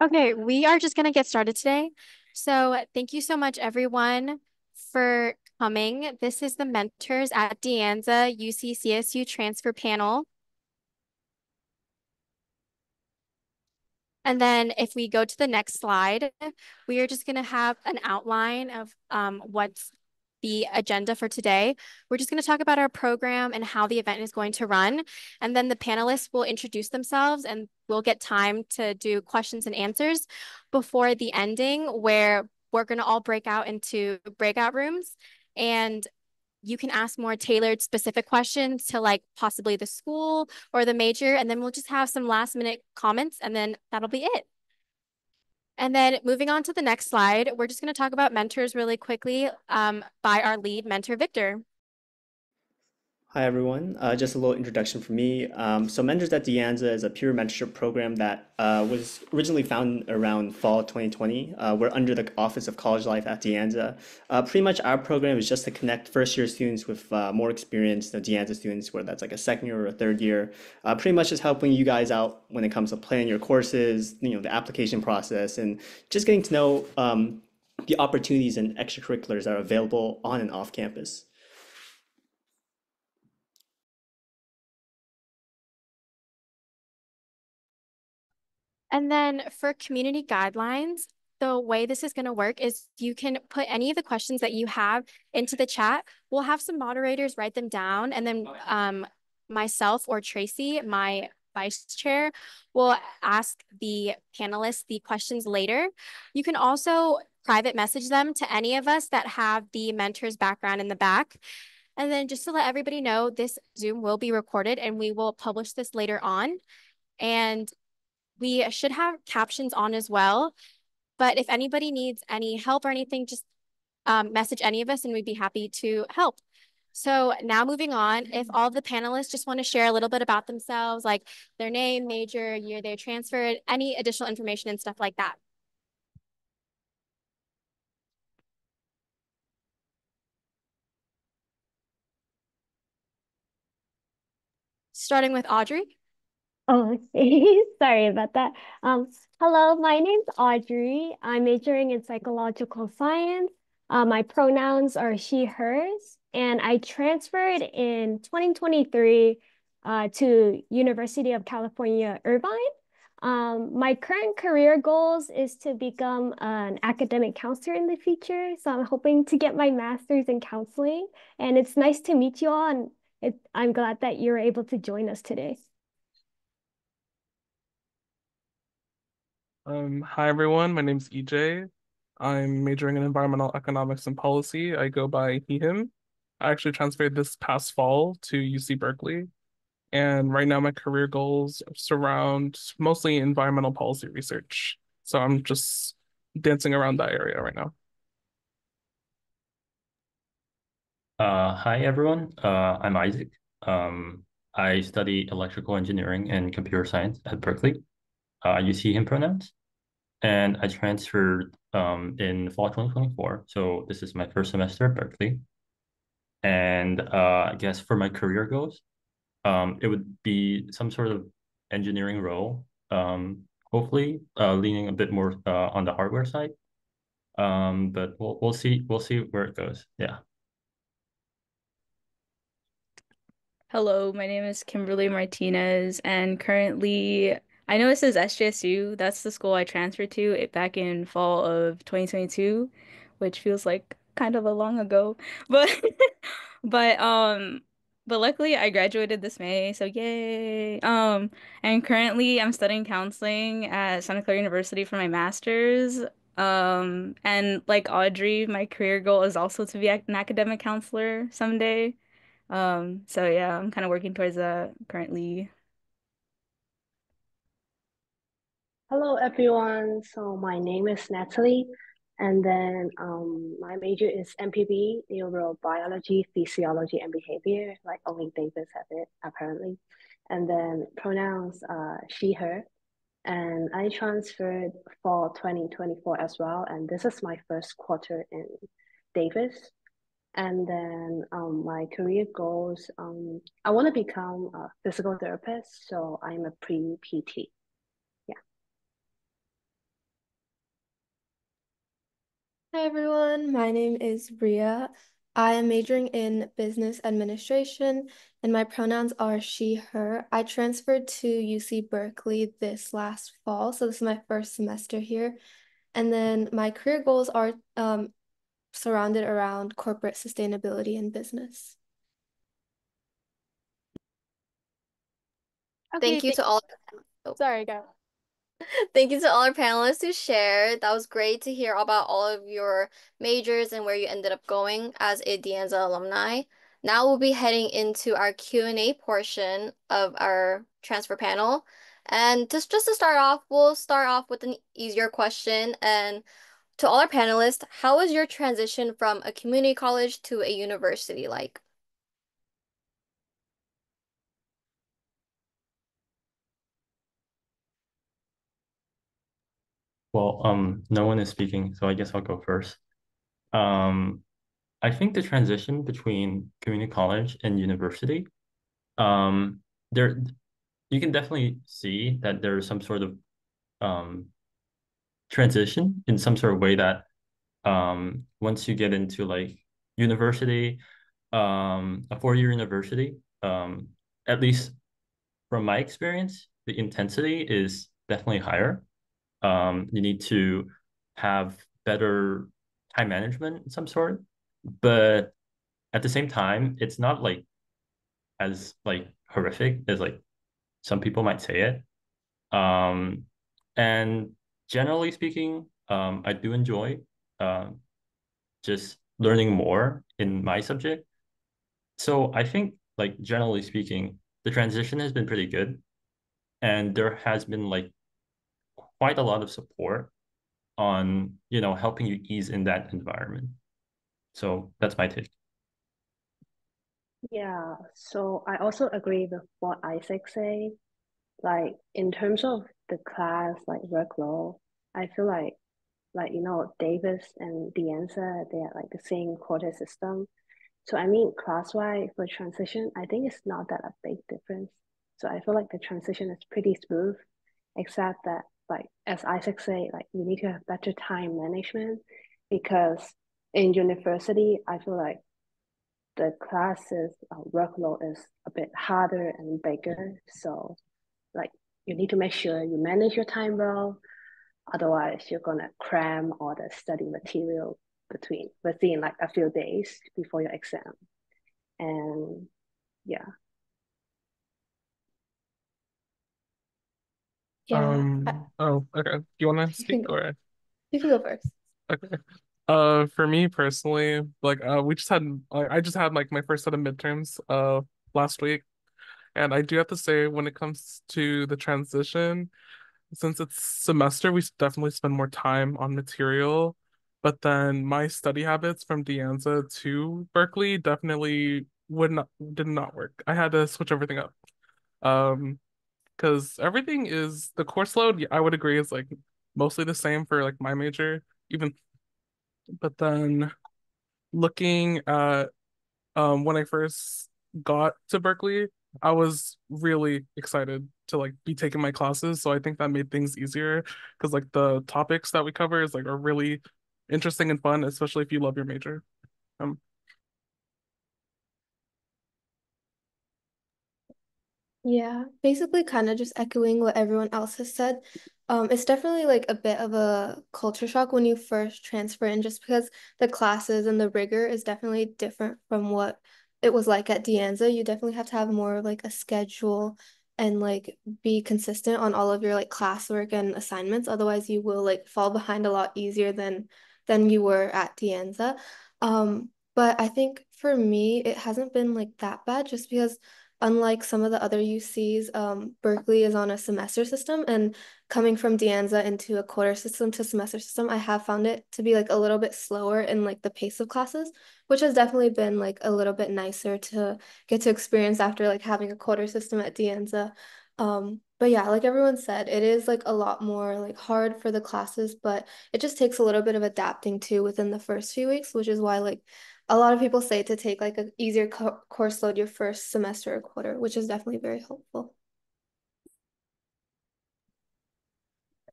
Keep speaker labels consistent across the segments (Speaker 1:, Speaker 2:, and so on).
Speaker 1: Okay, we are just going to get started today. So, thank you so much, everyone, for coming. This is the Mentors at De Anza UC CSU Transfer Panel. And then if we go to the next slide, we are just going to have an outline of um, what's the agenda for today. We're just going to talk about our program and how the event is going to run. And then the panelists will introduce themselves and we'll get time to do questions and answers before the ending where we're going to all break out into breakout rooms and you can ask more tailored specific questions to like possibly the school or the major and then we'll just have some last minute comments and then that'll be it. And then moving on to the next slide, we're just going to talk about mentors really quickly um, by our lead mentor, Victor.
Speaker 2: Hi, everyone. Uh, just a little introduction from me. Um, so Mentors at De Anza is a peer mentorship program that uh, was originally found around fall 2020. Uh, we're under the Office of College Life at De Anza. Uh, pretty much our program is just to connect first year students with uh, more experienced De Anza students, whether that's like a second year or a third year. Uh, pretty much just helping you guys out when it comes to planning your courses, you know, the application process, and just getting to know um, the opportunities and extracurriculars that are available on and off campus.
Speaker 1: And then for community guidelines, the way this is going to work is you can put any of the questions that you have into the chat. We'll have some moderators write them down, and then um, myself or Tracy, my vice chair, will ask the panelists the questions later. You can also private message them to any of us that have the mentor's background in the back. And then just to let everybody know, this Zoom will be recorded and we will publish this later on. And we should have captions on as well. But if anybody needs any help or anything, just um, message any of us and we'd be happy to help. So now moving on, if all of the panelists just want to share a little bit about themselves, like their name, major, year they transferred, any additional information and stuff like that. Starting with Audrey.
Speaker 3: Oh. Sorry about that. Um, hello, my name's Audrey. I'm majoring in psychological science. Uh, my pronouns are she, hers, and I transferred in 2023 uh, to University of California, Irvine. Um, my current career goals is to become an academic counselor in the future. So I'm hoping to get my master's in counseling. And it's nice to meet you all. And it, I'm glad that you're able to join us today.
Speaker 4: Um, hi everyone, my name's EJ. I'm majoring in environmental economics and policy. I go by he, him. I actually transferred this past fall to UC Berkeley. And right now my career goals surround mostly environmental policy research. So I'm just dancing around that area right now.
Speaker 5: Uh, hi everyone, uh, I'm Isaac. Um, I study electrical engineering and computer science at Berkeley. Uh, I use he, him pronouns and I transferred um, in fall 2024. So this is my first semester at Berkeley. And uh, I guess for my career goals, um, it would be some sort of engineering role, um, hopefully uh, leaning a bit more uh, on the hardware side. Um, but we'll, we'll see, we'll see where it goes. Yeah.
Speaker 6: Hello, my name is Kimberly Martinez, and currently I know it says SJSU. That's the school I transferred to back in fall of 2022, which feels like kind of a long ago. But but um but luckily I graduated this May, so yay. Um and currently I'm studying counseling at Santa Clara University for my master's. Um and like Audrey, my career goal is also to be an academic counselor someday. Um so yeah, I'm kind of working towards that currently.
Speaker 7: Hello, everyone. So my name is Natalie, and then um, my major is NPB, Neurobiology, Physiology, and Behavior, like only Davis have it, apparently. And then pronouns uh, she, her. And I transferred for 2024 as well, and this is my first quarter in Davis. And then um, my career goals, um, I want to become a physical therapist, so I'm a pre-PT.
Speaker 8: Hi everyone, my name is Reeya. I am majoring in business administration and my pronouns are she, her. I transferred to UC Berkeley this last fall, so this is my first semester here. And then my career goals are um, surrounded around corporate sustainability and business.
Speaker 9: Okay,
Speaker 10: Thank you
Speaker 9: thank
Speaker 10: to all.
Speaker 9: Oh. Sorry, go.
Speaker 10: Thank you to all our panelists who shared. That was great to hear about all of your majors and where you ended up going as a De Anza alumni. Now we'll be heading into our Q&A portion of our transfer panel. And just, just to start off, we'll start off with an easier question. And to all our panelists, how was your transition from a community college to a university like?
Speaker 5: Well, um, no one is speaking, so I guess I'll go first. Um, I think the transition between community college and university, um, there you can definitely see that there is some sort of um transition in some sort of way that um once you get into like university, um a four-year university, um at least from my experience, the intensity is definitely higher um, you need to have better time management some sort. But at the same time, it's not like as like horrific as like some people might say it. Um, and generally speaking, um, I do enjoy uh, just learning more in my subject. So I think like generally speaking, the transition has been pretty good. And there has been like quite a lot of support on you know helping you ease in that environment. So that's my take.
Speaker 7: Yeah so i also agree with what isaac say like in terms of the class like workload i feel like like you know davis and De Anza they are like the same quarter system. So i mean class-wise for transition i think it's not that a big difference. So i feel like the transition is pretty smooth except that like as Isaac say, like you need to have better time management because in university, I feel like the classes uh, workload is a bit harder and bigger. So like you need to make sure you manage your time well. Otherwise, you're gonna cram all the study material between within like a few days before your exam. And yeah,
Speaker 8: Yeah.
Speaker 4: Um, oh, okay. Do you want to
Speaker 8: can
Speaker 4: speak or?
Speaker 8: You can go first.
Speaker 4: Okay. Uh, for me personally, like, uh, we just had, like, I just had like my first set of midterms, uh, last week, and I do have to say, when it comes to the transition, since it's semester, we definitely spend more time on material, but then my study habits from De Anza to Berkeley definitely would not did not work. I had to switch everything up. Um, because everything is the course load, I would agree, is like mostly the same for like my major, even but then looking at um when I first got to Berkeley, I was really excited to like be taking my classes. So I think that made things easier because like the topics that we cover is like are really interesting and fun, especially if you love your major. Um
Speaker 8: Yeah, basically kind of just echoing what everyone else has said. Um, it's definitely like a bit of a culture shock when you first transfer in, just because the classes and the rigor is definitely different from what it was like at De Anza. You definitely have to have more of like a schedule and like be consistent on all of your like classwork and assignments. Otherwise, you will like fall behind a lot easier than than you were at De Anza. Um, but I think for me, it hasn't been like that bad just because unlike some of the other UCs, um, Berkeley is on a semester system, and coming from De Anza into a quarter system to semester system, I have found it to be like a little bit slower in like the pace of classes, which has definitely been like a little bit nicer to get to experience after like having a quarter system at De Anza. Um, but yeah, like everyone said, it is like a lot more like hard for the classes, but it just takes a little bit of adapting to within the first few weeks, which is why like a lot of people say to take like an easier co course load your first semester or quarter, which is definitely very helpful.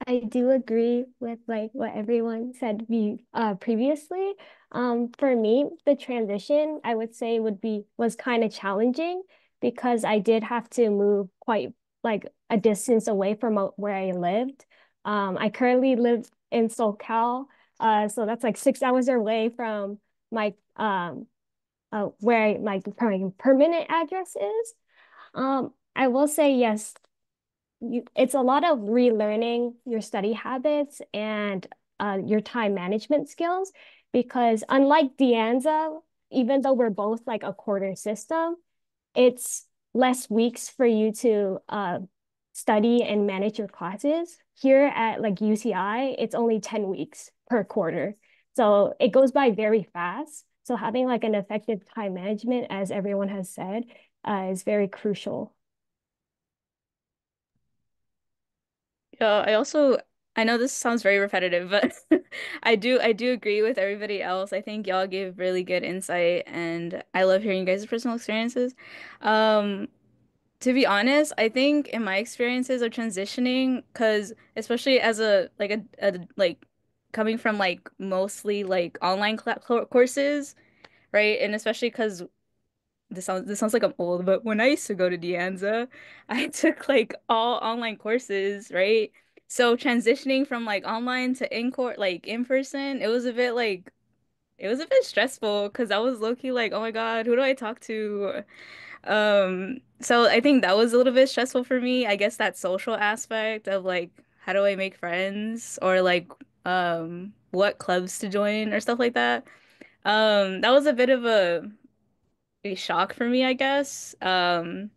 Speaker 3: I do agree with like what everyone said be uh previously. Um, for me, the transition I would say would be was kind of challenging because I did have to move quite like a distance away from where I lived. Um, I currently live in SoCal, uh, so that's like six hours away from my um uh where my, permanent address is. Um, I will say yes, you, it's a lot of relearning your study habits and uh, your time management skills because unlike De Anza, even though we're both like a quarter system, it's less weeks for you to uh, study and manage your classes. Here at like UCI, it's only 10 weeks per quarter. So it goes by very fast. So having like an effective time management, as everyone has said, uh, is very crucial.
Speaker 6: Yeah, I also I know this sounds very repetitive, but I do I do agree with everybody else. I think y'all give really good insight and I love hearing you guys' personal experiences. Um, to be honest, I think in my experiences of transitioning, because especially as a like a, a like coming from like mostly like online cl courses, right? And especially because this sounds this sounds like I'm old, but when I used to go to De Anza, I took like all online courses, right? So transitioning from like online to in court, like in person, it was a bit like it was a bit stressful because I was low key like, oh my God, who do I talk to? Um, so I think that was a little bit stressful for me. I guess that social aspect of like, how do I make friends or like um what clubs to join or stuff like that. Um, that was a bit of a a shock for me, I guess. Um,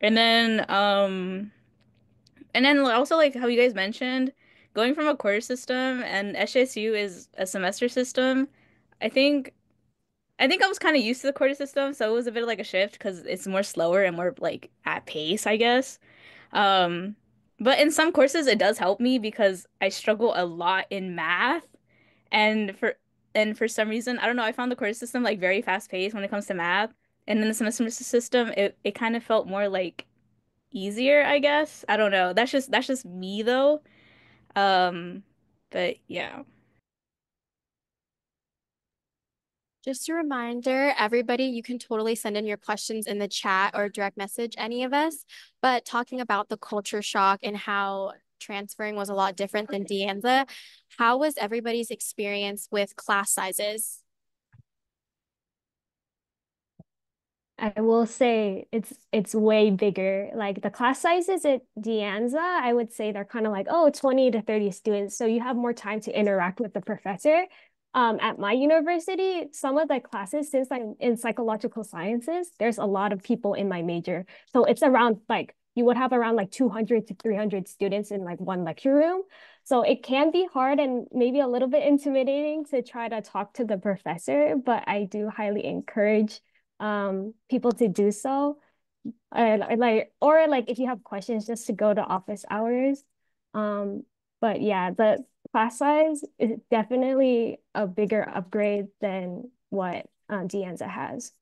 Speaker 6: and then um, and then also like how you guys mentioned, going from a quarter system and SJSU is a semester system. I think I think I was kind of used to the quarter system, so it was a bit of like a shift because it's more slower and more like at pace, I guess. Um, but in some courses it does help me because I struggle a lot in math and for and for some reason, I don't know, I found the course system like very fast paced when it comes to math. And then the semester system, it, it kind of felt more like easier, I guess. I don't know. That's just that's just me though. Um, but yeah.
Speaker 1: Just a reminder, everybody, you can totally send in your questions in the chat or direct message any of us. But talking about the culture shock and how transferring was a lot different than De Anza, how was everybody's experience with class sizes?
Speaker 3: I will say it's it's way bigger. Like the class sizes at De Anza, I would say they're kind of like, oh, 20 to 30 students. So you have more time to interact with the professor. Um, at my university, some of the classes, since I'm in psychological sciences, there's a lot of people in my major. So it's around like you would have around like 200 to 300 students in like one lecture room. So it can be hard and maybe a little bit intimidating to try to talk to the professor, but I do highly encourage um, people to do so. Or like or like if you have questions just to go to office hours. Um, but yeah, the class size is definitely a bigger upgrade than what uh, De Anza has.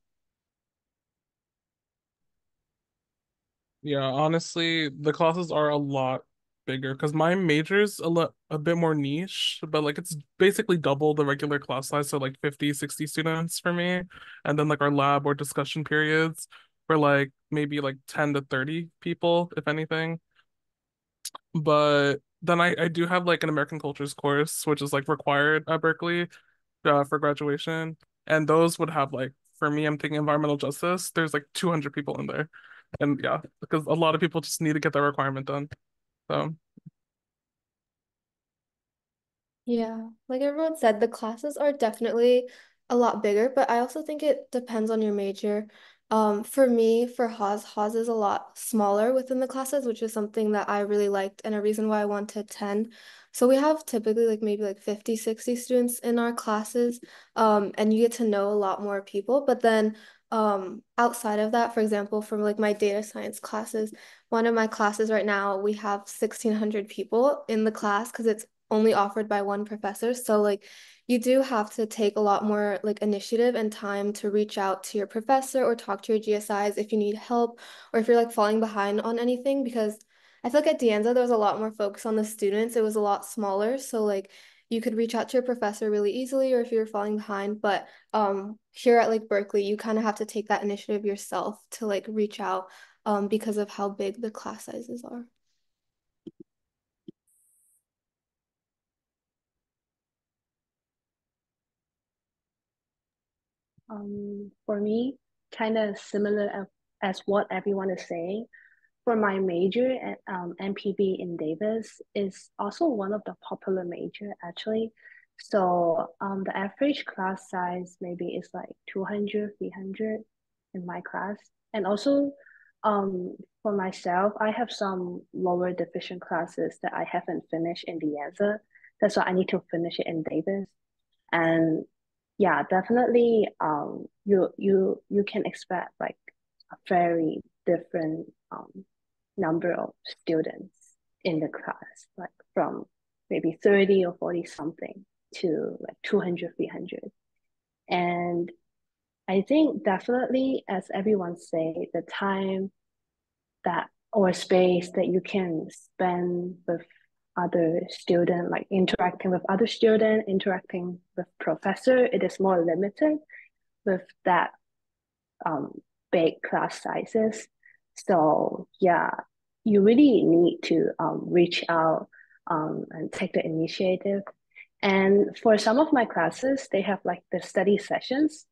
Speaker 4: Yeah, honestly, the classes are a lot bigger because my major's a lot a bit more niche, but like it's basically double the regular class size, so like 50, 60 students for me. And then like our lab or discussion periods for like maybe like 10 to 30 people, if anything. But then I, I do have like an American Cultures course, which is like required at Berkeley uh, for graduation. And those would have like, for me, I'm thinking environmental justice. There's like 200 people in there. And yeah, because a lot of people just need to get their requirement done. So
Speaker 8: Yeah, like everyone said, the classes are definitely a lot bigger, but I also think it depends on your major. Um, for me, for Haas, Haas is a lot smaller within the classes, which is something that I really liked and a reason why I want to attend. So we have typically like maybe like 50, 60 students in our classes, um, and you get to know a lot more people. But then um, outside of that, for example, from like my data science classes, one of my classes right now, we have 1,600 people in the class because it's only offered by one professor. So like you do have to take a lot more like initiative and time to reach out to your professor or talk to your GSIs if you need help or if you're like falling behind on anything because I feel like at De Anza there was a lot more focus on the students. It was a lot smaller, so like you could reach out to your professor really easily or if you're falling behind. But um here at like Berkeley, you kind of have to take that initiative yourself to like reach out um because of how big the class sizes are.
Speaker 7: Um, for me, kind of similar as, what everyone is saying. For my major at um, NPB in Davis is also one of the popular major actually. So um, the average class size maybe is like 200, 300 in my class. And also um, for myself, I have some lower division classes that I haven't finished in De Anza. That's why I need to finish it in Davis. And yeah, definitely um you you you can expect like a very different um number of students in the class, like from maybe 30 or 40 something to like 200, 300. And I think definitely, as everyone say, the time that or space that you can spend with other student, like interacting with other student, interacting with professor, it is more limited with that um, big class sizes. So yeah, you really need to um, reach out um, and take the initiative. And for some of my classes, they have like the study sessions.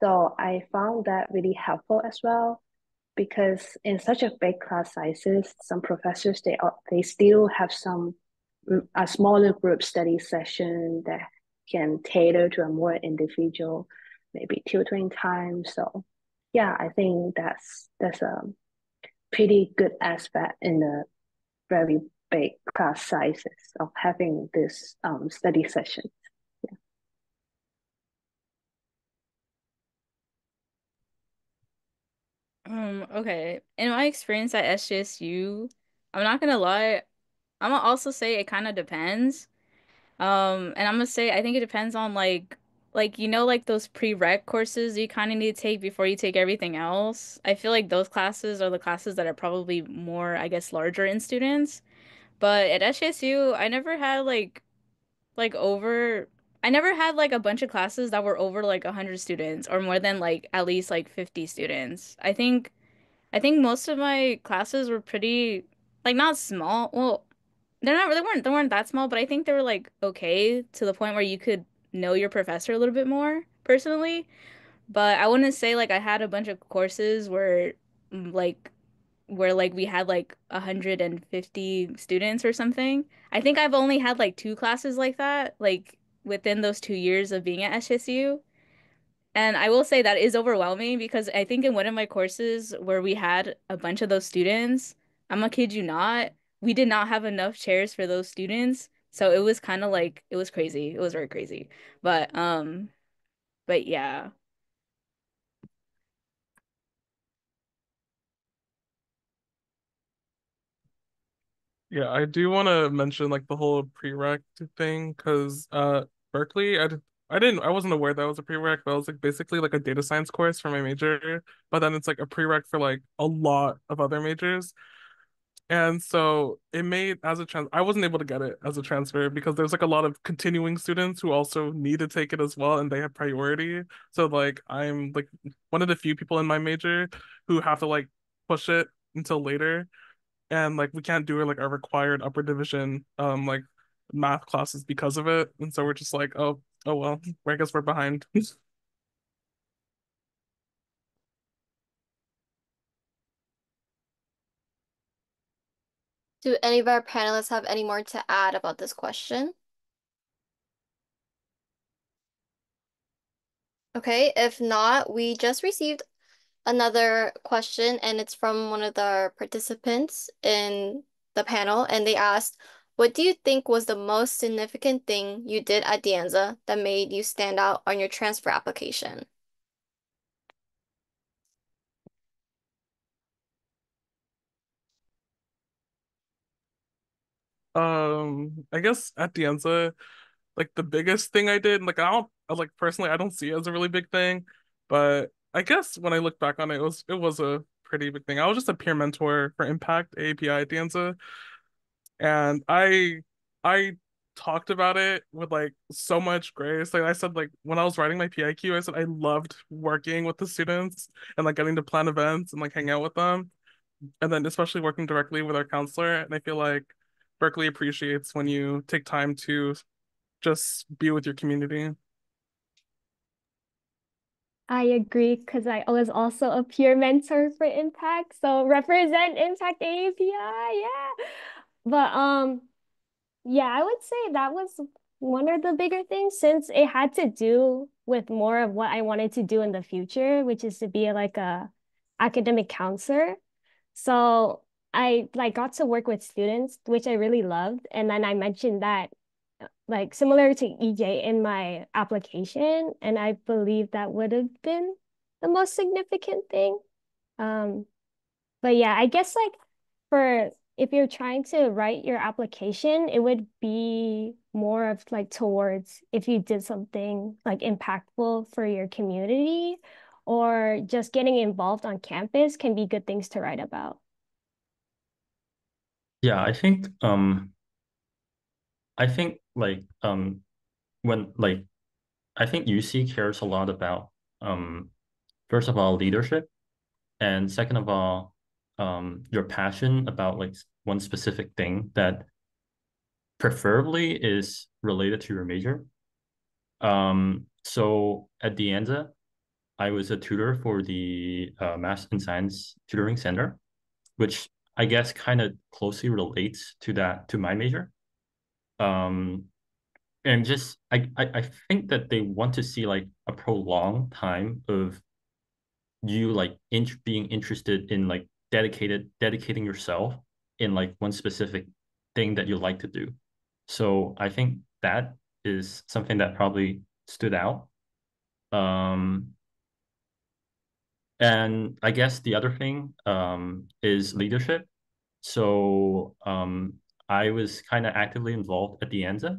Speaker 7: So I found that really helpful as well because in such a big class sizes, some professors they they still have some a smaller group study session that can tailor to a more individual, maybe tutoring time. So yeah, I think that's that's a pretty good aspect in the very big class sizes of having this um, study sessions. Yeah.
Speaker 6: Um, okay. In my experience at SJSU, I'm not gonna lie, I'm gonna also say it kind of depends. Um, and I'm gonna say I think it depends on like like you know like those prereq courses you kind of need to take before you take everything else. I feel like those classes are the classes that are probably more, I guess, larger in students. But at SJSU, I never had like like over I never had like a bunch of classes that were over like 100 students or more than like at least like 50 students. I think I think most of my classes were pretty like not small. Well, they're not they weren't they weren't that small, but I think they were like okay to the point where you could know your professor a little bit more personally. But I wouldn't say like I had a bunch of courses where mm, like where like we had like 150 students or something. I think I've only had like two classes like that, like within those two years of being at SJSU. And I will say that is overwhelming because I think in one of my courses where we had a bunch of those students, I'm gonna kid you not, we did not have enough chairs for those students. So it was kind of like it was crazy. It was very crazy. But um but yeah.
Speaker 4: Yeah, I do want to mention like the whole prereq thing because uh Berkeley, I I didn't I wasn't aware that was a prereq, but it was like basically like a data science course for my major, but then it's like a prereq for like a lot of other majors. And so it made as a trans I wasn't able to get it as a transfer because there's like a lot of continuing students who also need to take it as well and they have priority. So like I'm like one of the few people in my major who have to like push it until later. And like we can't do like our required upper division um like math classes because of it. And so we're just like oh oh well I guess we're behind
Speaker 10: Do any of our panelists have any more to add about this question? Okay, if not, we just received another question and it's from one of the participants in the panel and they asked, what do you think was the most significant thing you did at De Anza that made you stand out on your transfer application?
Speaker 4: Um I guess at De Anza like the biggest thing I did like I don't like personally I don't see it as a really big thing but I guess when I look back on it, it was it was a pretty big thing. I was just a peer mentor for Impact api at and I I talked about it with like so much grace. Like I said, like when I was writing my PIQ, I said I loved working with the students and like getting to plan events and like hang out with them. And then especially working directly with our counselor. And I feel like Berkeley appreciates when you take time to just be with your community.
Speaker 3: I agree because I was also a peer mentor for Impact. So represent Impact API, yeah. But um yeah, I would say that was one of the bigger things since it had to do with more of what I wanted to do in the future, which is to be like a academic counselor. So I like got to work with students, which I really loved. And then I mentioned that like similar to EJ in my application, and I believe that would have been the most significant thing. Um, but yeah, I guess like for if you're trying to write your application, it would be more of like towards if you did something like impactful for your community or just getting involved on campus can be good things to write about.
Speaker 5: Yeah, I think um I think like um when like I think UC cares a lot about um first of all leadership and second of all um your passion about like one specific thing that preferably is related to your major. Um so at De Anza, I was a tutor for the uh, Math and Science Tutoring Center, which I guess kind of closely relates to that to my major. Um and just I, I i think that they want to see like a prolonged time of you like in, being interested in like dedicated dedicating yourself in like one specific thing that you like to do. So i think that is something that probably stood out. Um and i guess the other thing um is leadership so um I was kind of actively involved at De Anza,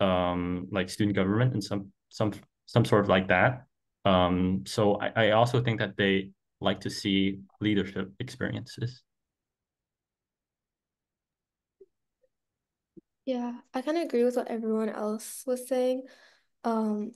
Speaker 5: um, like student government and some some some sort of like that. Um, so I, I also think that they like to see leadership experiences.
Speaker 8: Yeah, I kind of agree with what everyone else was saying. Um,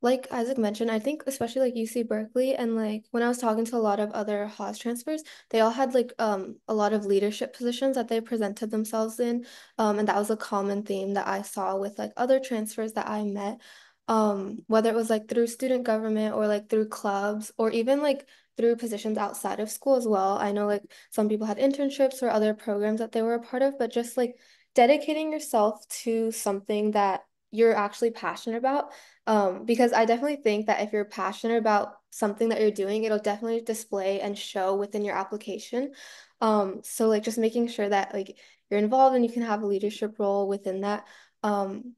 Speaker 8: like Isaac mentioned, I think especially like UC Berkeley and like when I was talking to a lot of other Haas transfers, they all had like um a lot of leadership positions that they presented themselves in. Um, and that was a common theme that I saw with like other transfers that I met. Um, whether it was like through student government or like through clubs or even like through positions outside of school as well. I know like some people had internships or other programs that they were a part of, but just like dedicating yourself to something that you're actually passionate about. Um, because I definitely think that if you're passionate about something that you're doing, it'll definitely display and show within your application. Um, so like just making sure that like you're involved and you can have a leadership role within that. Um,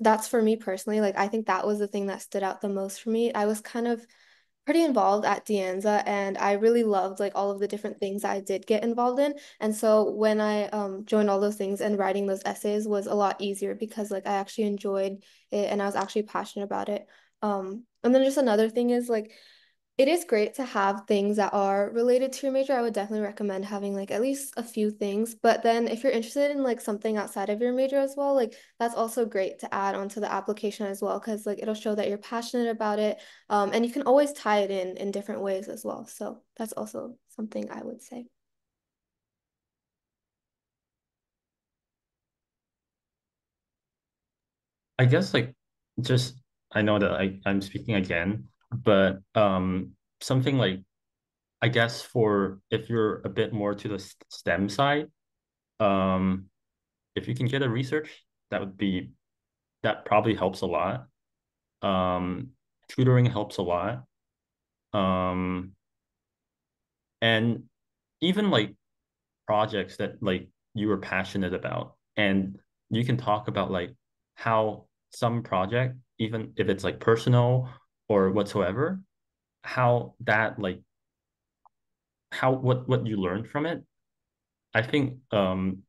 Speaker 8: that's for me personally. Like I think that was the thing that stood out the most for me. I was kind of pretty involved at De Anza and I really loved like all of the different things I did get involved in. And so when I um joined all those things and writing those essays was a lot easier because like I actually enjoyed it and I was actually passionate about it. Um and then just another thing is like it is great to have things that are related to your major. I would definitely recommend having like at least a few things. But then if you're interested in like something outside of your major as well, like that's also great to add onto the application as well because like it'll show that you're passionate about it. Um, and you can always tie it in in different ways as well. So that's also something I would say.
Speaker 5: I guess like just I know that I, I'm speaking again, but um, something like I guess for if you're a bit more to the STEM side, um, if you can get a research, that would be that probably helps a lot. Um, tutoring helps a lot. Um, and even like projects that like you were passionate about, and you can talk about like how some project, even if it's like personal or whatsoever, how that like how what what you learned from it. I think um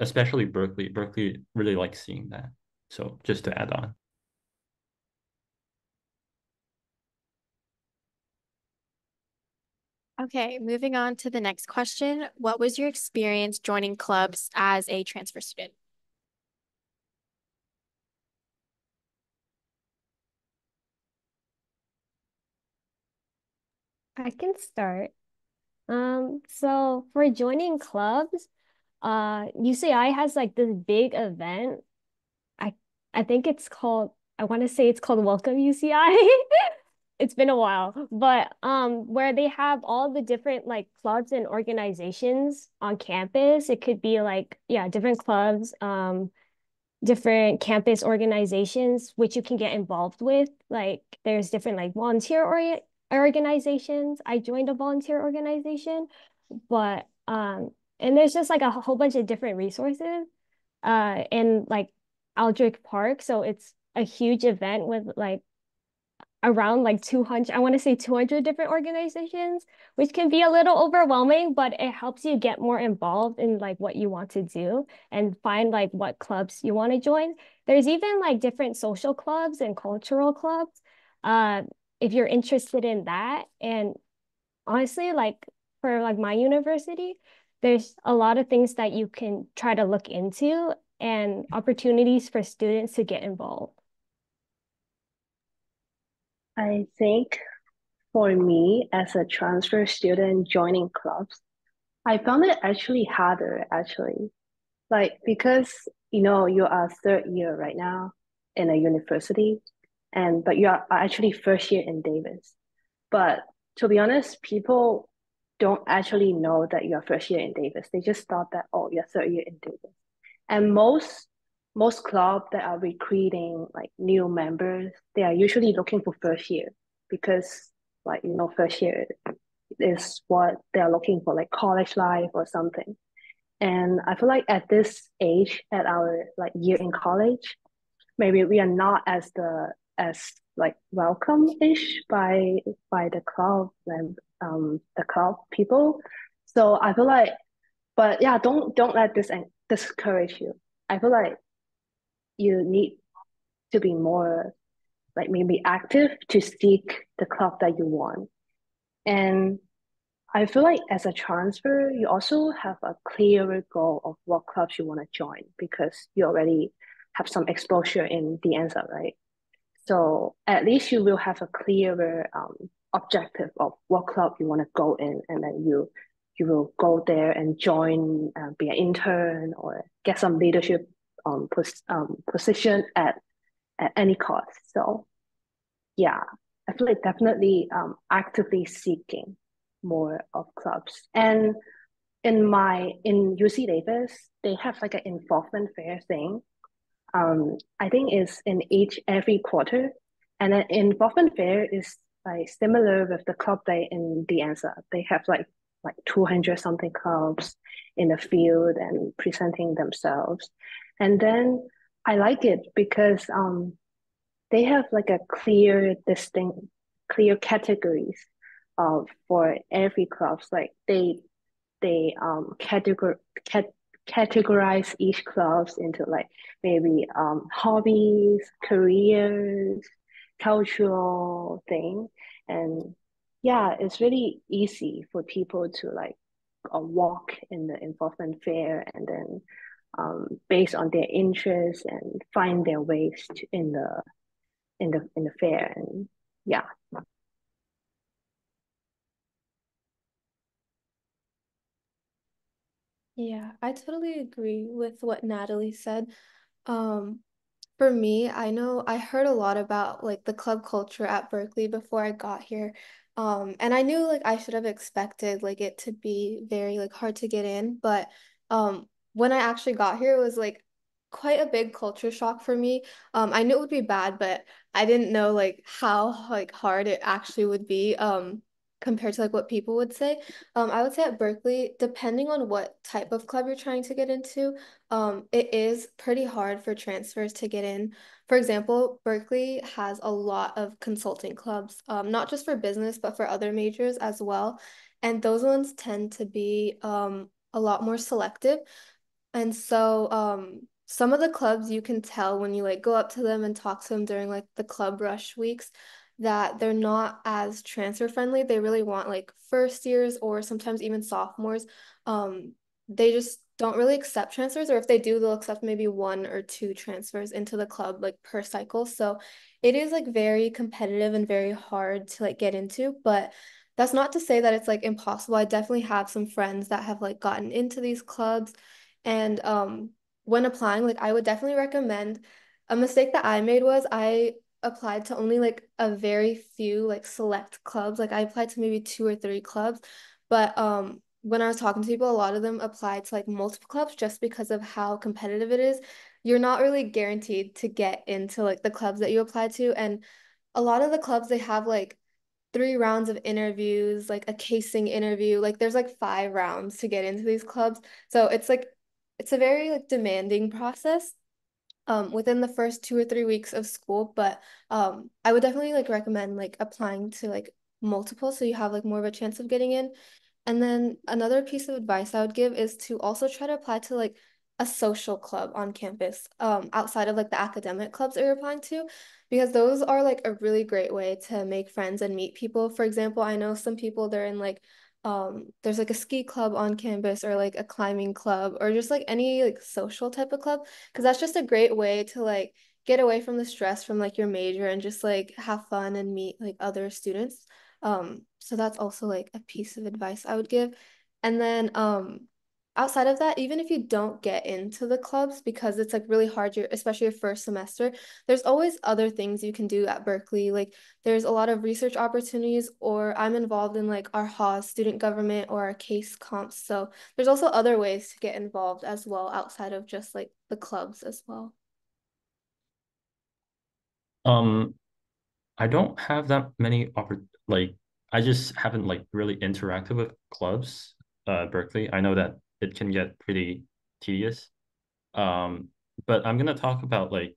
Speaker 5: especially Berkeley, Berkeley really likes seeing that. So just to add on.
Speaker 1: Okay, moving on to the next question. What was your experience joining clubs as a transfer student?
Speaker 3: I can start. Um, so for joining clubs, uh, UCI has like this big event. I I think it's called, I want to say it's called Welcome UCI. It's been a while, but um, where they have all the different like clubs and organizations on campus. It could be like, yeah, different clubs, um, different campus organizations which you can get involved with. Like there's different like volunteer organizations. I joined a volunteer organization, but um, and there's just like a whole bunch of different resources uh in like Aldrich Park. So it's a huge event with like around like 200, I want to say 200 different organizations, which can be a little overwhelming, but it helps you get more involved in like what you want to do and find like what clubs you want to join. There's even like different social clubs and cultural clubs. Uh, if you're interested in that. And honestly, like for like my university, there's a lot of things that you can try to look into and opportunities for students to get involved.
Speaker 7: I think for me as a transfer student joining clubs, I found it actually harder actually. Like because you know you are third year right now in a university and but you are actually first year in Davis. But to be honest, people don't actually know that you are first year in Davis. They just thought that oh you're third year in Davis. And most most clubs that are recruiting like new members, they are usually looking for first year because like you know first year is what they are looking for like college life or something. And I feel like at this age, at our like year in college, maybe we are not as the as like welcome ish by by the club and um the club people. So I feel like, but yeah, don't don't let this discourage you. I feel like you need to be more like maybe active to seek the club that you want. And I feel like as a transfer, you also have a clearer goal of what clubs you want to join because you already have some exposure in De Anza, right? So at least you will have a clearer um, objective of what club you want to go in, and then you you will go there and join, uh, be an intern or get some leadership um, pos um, position at at any cost. So yeah, I feel like definitely um, actively seeking more of clubs. And in my in UC Davis, they have like an involvement fair thing. Um, I think it's in each every quarter, and an involvement fair is like similar with the club day in De Anza. They have like like 200 something clubs in the field and presenting themselves. And then I like it because um they have like a clear distinct clear categories of for every clubs. Like they they um categor cat categorize each clubs into like maybe um hobbies, careers, cultural thing. And yeah, it's really easy for people to like uh, walk in the involvement fair and then um, based on their interests and find their ways to, in the in the in the fair and yeah
Speaker 8: Yeah, I totally agree with what Natalie said. Um, for me, I know I heard a lot about like the club culture at Berkeley before I got here. Um, and I knew like I should have expected like it to be very like hard to get in, but um when I actually got here, it was like quite a big culture shock for me. Um, I knew it would be bad, but I didn't know like how like hard it actually would be. Um, compared to like what people would say. Um, I would say at Berkeley, depending on what type of club you're trying to get into, um, it is pretty hard for transfers to get in. For example, Berkeley has a lot of consulting clubs, um, not just for business, but for other majors as well. And those ones tend to be um, a lot more selective. And so um some of the clubs you can tell when you like go up to them and talk to them during like the club rush weeks. That they're not as transfer friendly. They really want like first years or sometimes even sophomores. Um, they just don't really accept transfers, or if they do, they'll accept maybe one or two transfers into the club like per cycle. So it is like very competitive and very hard to like get into, but that's not to say that it's like impossible. I definitely have some friends that have like gotten into these clubs and um when applying, like I would definitely recommend a mistake that I made was I applied to only like a very few like select clubs. Like I applied to maybe two or three clubs, but um when I was talking to people, a lot of them applied to like multiple clubs just because of how competitive it is. You're not really guaranteed to get into like the clubs that you applied to. And a lot of the clubs, they have like three rounds of interviews, like a casing interview. Like there's like five rounds to get into these clubs. So it's like it's a very like demanding process um within the first two or three weeks of school but um I would definitely like recommend like applying to like multiple so you have like more of a chance of getting in. And then another piece of advice I would give is to also try to apply to like a social club on campus um outside of like the academic clubs that you're applying to because those are like a really great way to make friends and meet people. For example I know some people they're in like um there's like a ski club on campus or like a climbing club or just like any like social type of club because that's just a great way to like get away from the stress from like your major and just like have fun and meet like other students. Um so that's also like a piece of advice I would give. And then um outside of that, even if you don't get into the clubs because it's like really hard, your especially your first semester, there's always other things you can do at Berkeley. Like there's a lot of research opportunities, or I'm involved in like our Haas student government or our case comps. So there's also other ways to get involved as well outside of just like the clubs as well.
Speaker 5: Um, I don't have that many oppor like I just haven't like really interacted with clubs uh Berkeley. I know that it can get pretty tedious. Um, but I'm gonna talk about like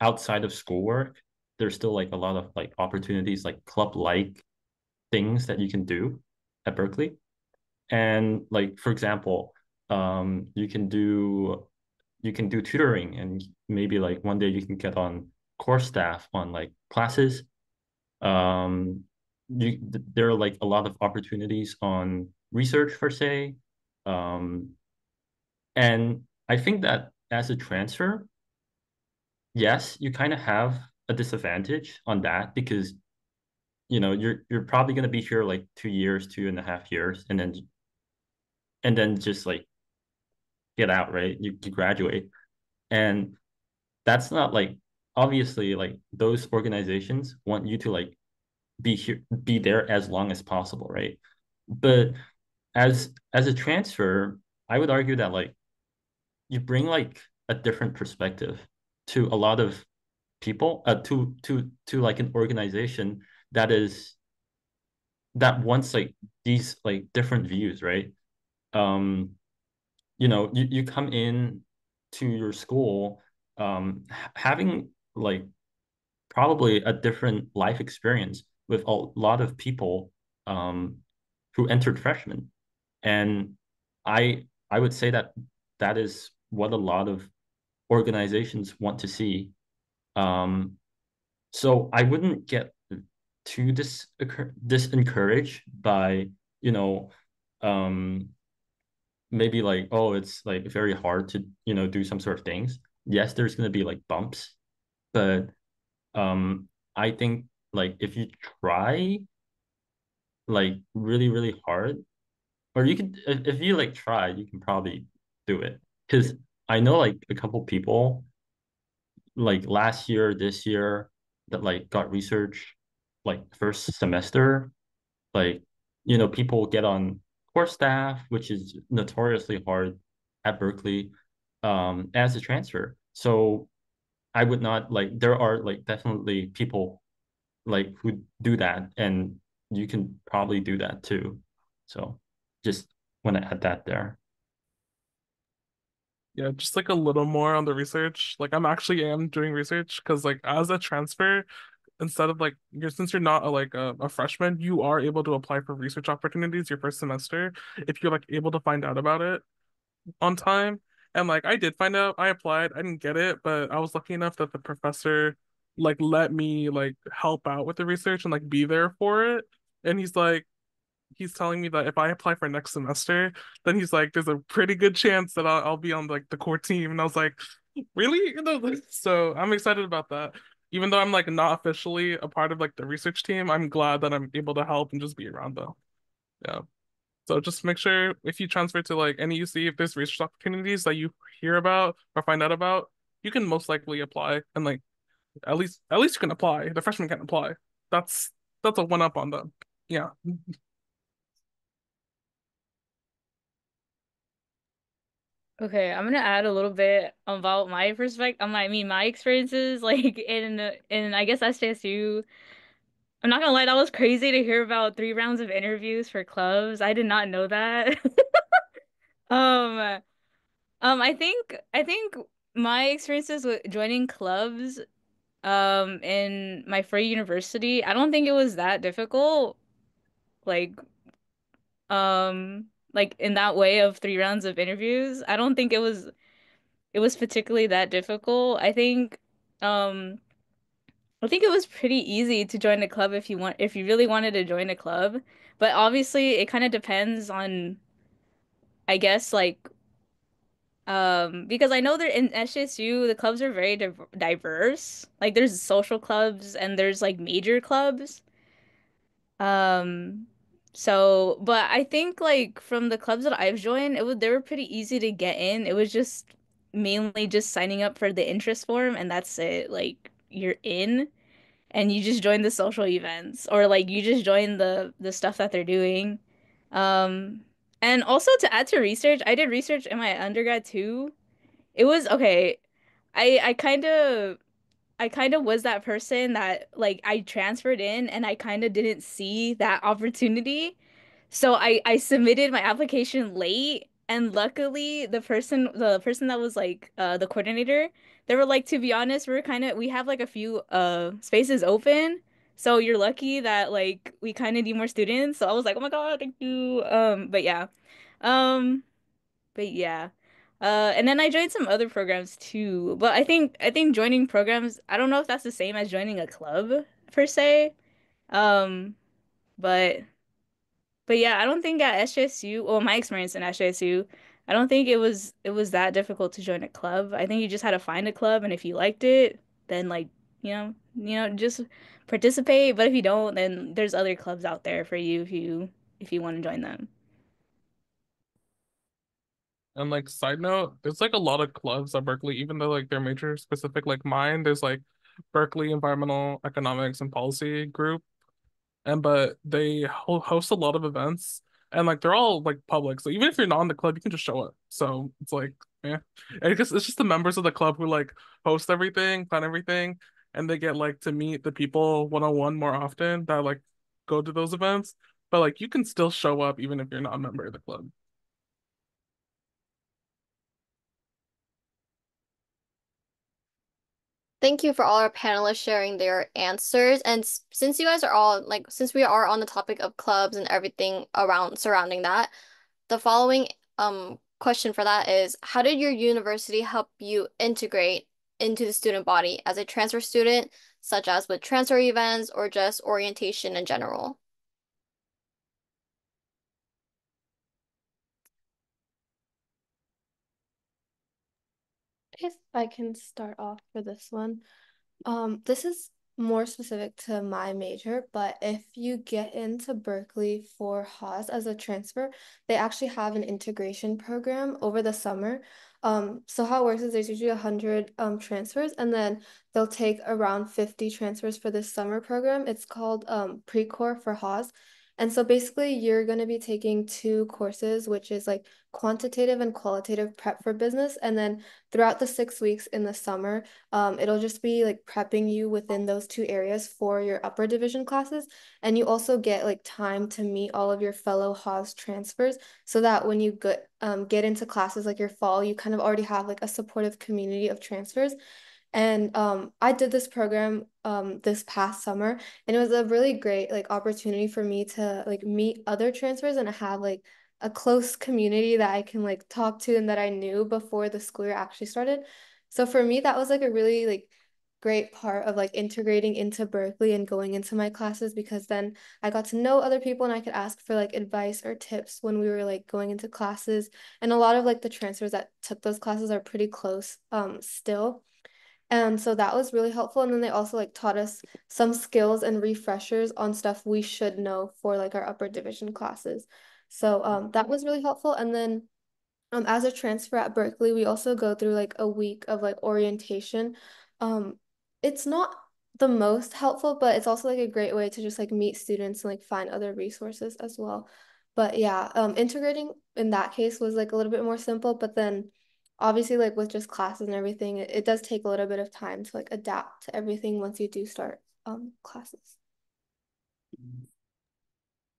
Speaker 5: outside of schoolwork, there's still like a lot of like opportunities, like club-like things that you can do at Berkeley. And like for example, um, you can do you can do tutoring and maybe like one day you can get on course staff on like classes. Um, you there are like a lot of opportunities on research per se um, and I think that as a transfer, yes, you kind of have a disadvantage on that because you know you're you're probably going to be here like two years, two and a half years, and then and then just like get out, right? You, you graduate, and that's not like obviously like those organizations want you to like be here, be there as long as possible, right? But as as a transfer, I would argue that like you bring like a different perspective to a lot of people, uh, to to to like an organization that is that wants like these like different views, right? Um, you know, you, you come in to your school um having like probably a different life experience with a lot of people um who entered freshman and i i would say that that is what a lot of organizations want to see. Um so i wouldn't get too dis disencouraged by you know um maybe like oh it's like very hard to you know do some sort of things. Yes there's going to be like bumps but um i think like if you try like really really hard or you could if, you like try, you can probably do it. Because I know like a couple people like last year, this year that like got research like first semester. Like, you know, people get on core staff, which is notoriously hard at Berkeley, um, as a transfer. So I would not like there are like definitely people like who do that and you can probably do that too. So just want to add that there.
Speaker 4: Yeah, just like a little more on the research. Like I'm actually am doing research because like as a transfer, instead of like you're since you're not a, like a, a freshman, you are able to apply for research opportunities your first semester if you're like able to find out about it on time. And like I did find out, I applied, I didn't get it, but I was lucky enough that the professor like let me like help out with the research and like be there for it. And he's like, he's telling me that if I apply for next semester, then he's like, there's a pretty good chance that I'll, I'll be on like the core team. And I was like, really? You know, so I'm excited about that. Even though I'm like not officially a part of like the research team, I'm glad that I'm able to help and just be around though. Yeah. So just make sure if you transfer to like any UC, if there's research opportunities that you hear about or find out about, you can most likely apply and like at least at least you can apply. The freshmen can apply. That's that's a one up on them. Yeah.
Speaker 6: Okay, I'm gonna add a little bit about my perspective. Um, I mean, my experiences, like in in I guess SJSU. I'm not gonna lie, that was crazy to hear about three rounds of interviews for clubs. I did not know that. Um, um, I think I think my experiences with joining clubs, um, in my free university, I don't think it was that difficult. Like, um, like in that way of three rounds of interviews, I don't think it was it was particularly that difficult. I think, um, I think it was pretty easy to join a club if you want if you really wanted to join a club. But obviously, it kind of depends on, I guess, like Um, because I know that in SJSU the clubs are very div diverse. Like there's social clubs and there's like major clubs. Um, so but I think like from the clubs that I've joined, it was they were pretty easy to get in. It was just mainly just signing up for the interest form and that's it. Like you're in and you just join the social events or like you just join the the stuff that they're doing. Um, and also to add to research, I did research in my undergrad too. It was okay. I I kind of I kind of was that person that like I transferred in and I kind of didn't see that opportunity. So I I submitted my application late and luckily the person the person that was like uh the coordinator, they were like to be honest, we're kind of we have like a few uh spaces open. So you're lucky that like we kind of need more students. So I was like, "Oh my God, thank you." Um but yeah. Um but yeah. Uh, and then I joined some other programs too. But I think I think joining programs, I don't know if that's the same as joining a club per se. Um, but but yeah, I don't think at SJSU, well, my experience in SJSU, I don't think it was it was that difficult to join a club. I think you just had to find a club and if you liked it, then like, you know, you know, just participate. But if you don't, then there's other clubs out there for you if you if you want to join them.
Speaker 4: And like side note, there's like a lot of clubs at Berkeley, even though like they're major specific like mine, there's like Berkeley Environmental Economics and Policy Group. And but they host a lot of events and like they're all like public. So even if you're not in the club, you can just show up. So it's like, yeah. I guess it's just the members of the club who like host everything, plan everything, and they get like to meet the people one-on-one more often that like go to those events. But like you can still show up even if you're not a member of the club.
Speaker 10: Thank you for all our panelists sharing their answers. And since you guys are all like, since we are on the topic of clubs and everything around surrounding that, the following um question for that is, how did your university help you integrate into the student body as a transfer student, such as with transfer events or just orientation in general?
Speaker 8: If I can start off for this one. Um, this is more specific to my major, but if you get into Berkeley for Haas as a transfer, they actually have an integration program over the summer. Um, so how it works is there's usually 100 um, transfers, and then they'll take around 50 transfers for this summer program. It's called um, Pre-Core for Haas. And so basically, you're going to be taking two courses, which is like quantitative and qualitative prep for business. And then throughout the six weeks in the summer, um, it'll just be like prepping you within those two areas for your upper division classes. And you also get like time to meet all of your fellow Haas transfers so that when you get, um, get into classes like your fall, you kind of already have like a supportive community of transfers. And um, I did this program um, this past summer, and it was a really great like opportunity for me to like meet other transfers and have like a close community that I can like talk to and that I knew before the school year actually started. So for me, that was like a really like great part of like integrating into Berkeley and going into my classes because then I got to know other people and I could ask for like advice or tips when we were like going into classes. And a lot of like the transfers that took those classes are pretty close um still. And so that was really helpful. And then they also like taught us some skills and refreshers on stuff we should know for like our upper division classes. So um that was really helpful. And then um as a transfer at Berkeley, we also go through like a week of like orientation. Um it's not the most helpful, but it's also like a great way to just like meet students and like find other resources as well. But yeah, um integrating in that case was like a little bit more simple, but then obviously like with just classes and everything, it, it does take a little bit of time to like adapt to everything once you do start um classes.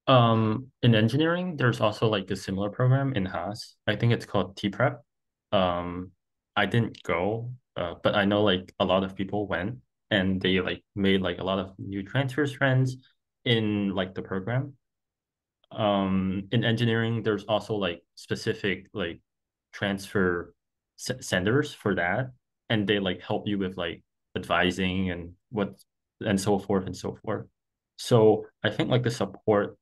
Speaker 5: Um, in engineering, there's also like a similar program in Haas. I think it's called T-Prep. Um, I didn't go, uh, but I know like a lot of people went and they like made like a lot of new transfers friends in like the program. Um, in engineering, there's also like specific like transfer senders for that, and they like help you with like advising and what and so forth and so forth. So I think like the support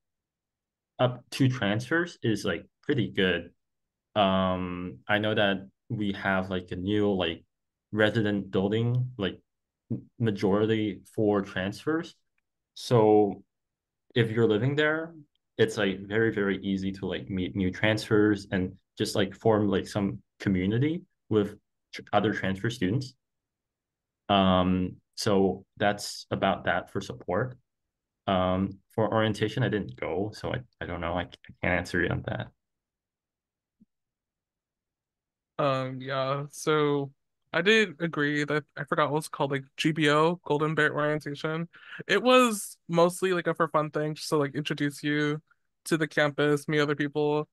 Speaker 5: up to transfers is like pretty good. Um, I know that we have like a new like resident building like majority for transfers. So if you're living there, it's like very very easy to like meet new transfers and just like form like some community with tr other transfer students. Um, so that's about that for support. Um, for orientation, I didn't go, so I, I don't know. I, I can't answer you on that.
Speaker 4: Um, yeah, so I did agree that I forgot what it's called, like GBO, Golden Bear Orientation. It was mostly like a for fun thing, just to like introduce you to the campus, meet other people.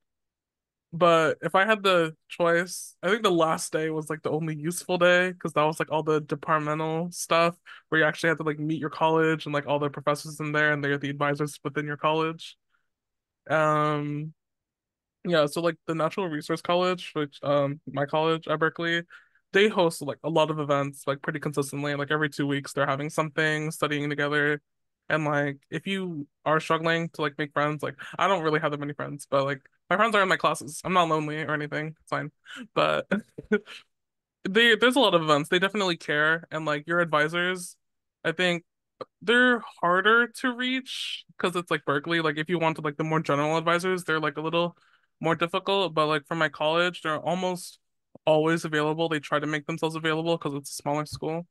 Speaker 4: But if I had the choice, I think the last day was like the only useful day because that was like all the departmental stuff where you actually had to like meet your college and like all the professors in there and they're the advisors within your college. Um, yeah, so like the Natural Resource College, which um my college at Berkeley, they host like a lot of events like pretty consistently. Like every two weeks they're having something, studying together. And like if you are struggling to like make friends, like I don't really have that many friends, but like my friends are in my classes. I'm not lonely or anything. It's fine. But they there's a lot of events. They definitely care and like your advisors, I think they're harder to reach because it's like Berkeley. Like if you want to like the more general advisors, they're like a little more difficult. But like for my college, they're almost always available. They try to make themselves available because it's a smaller school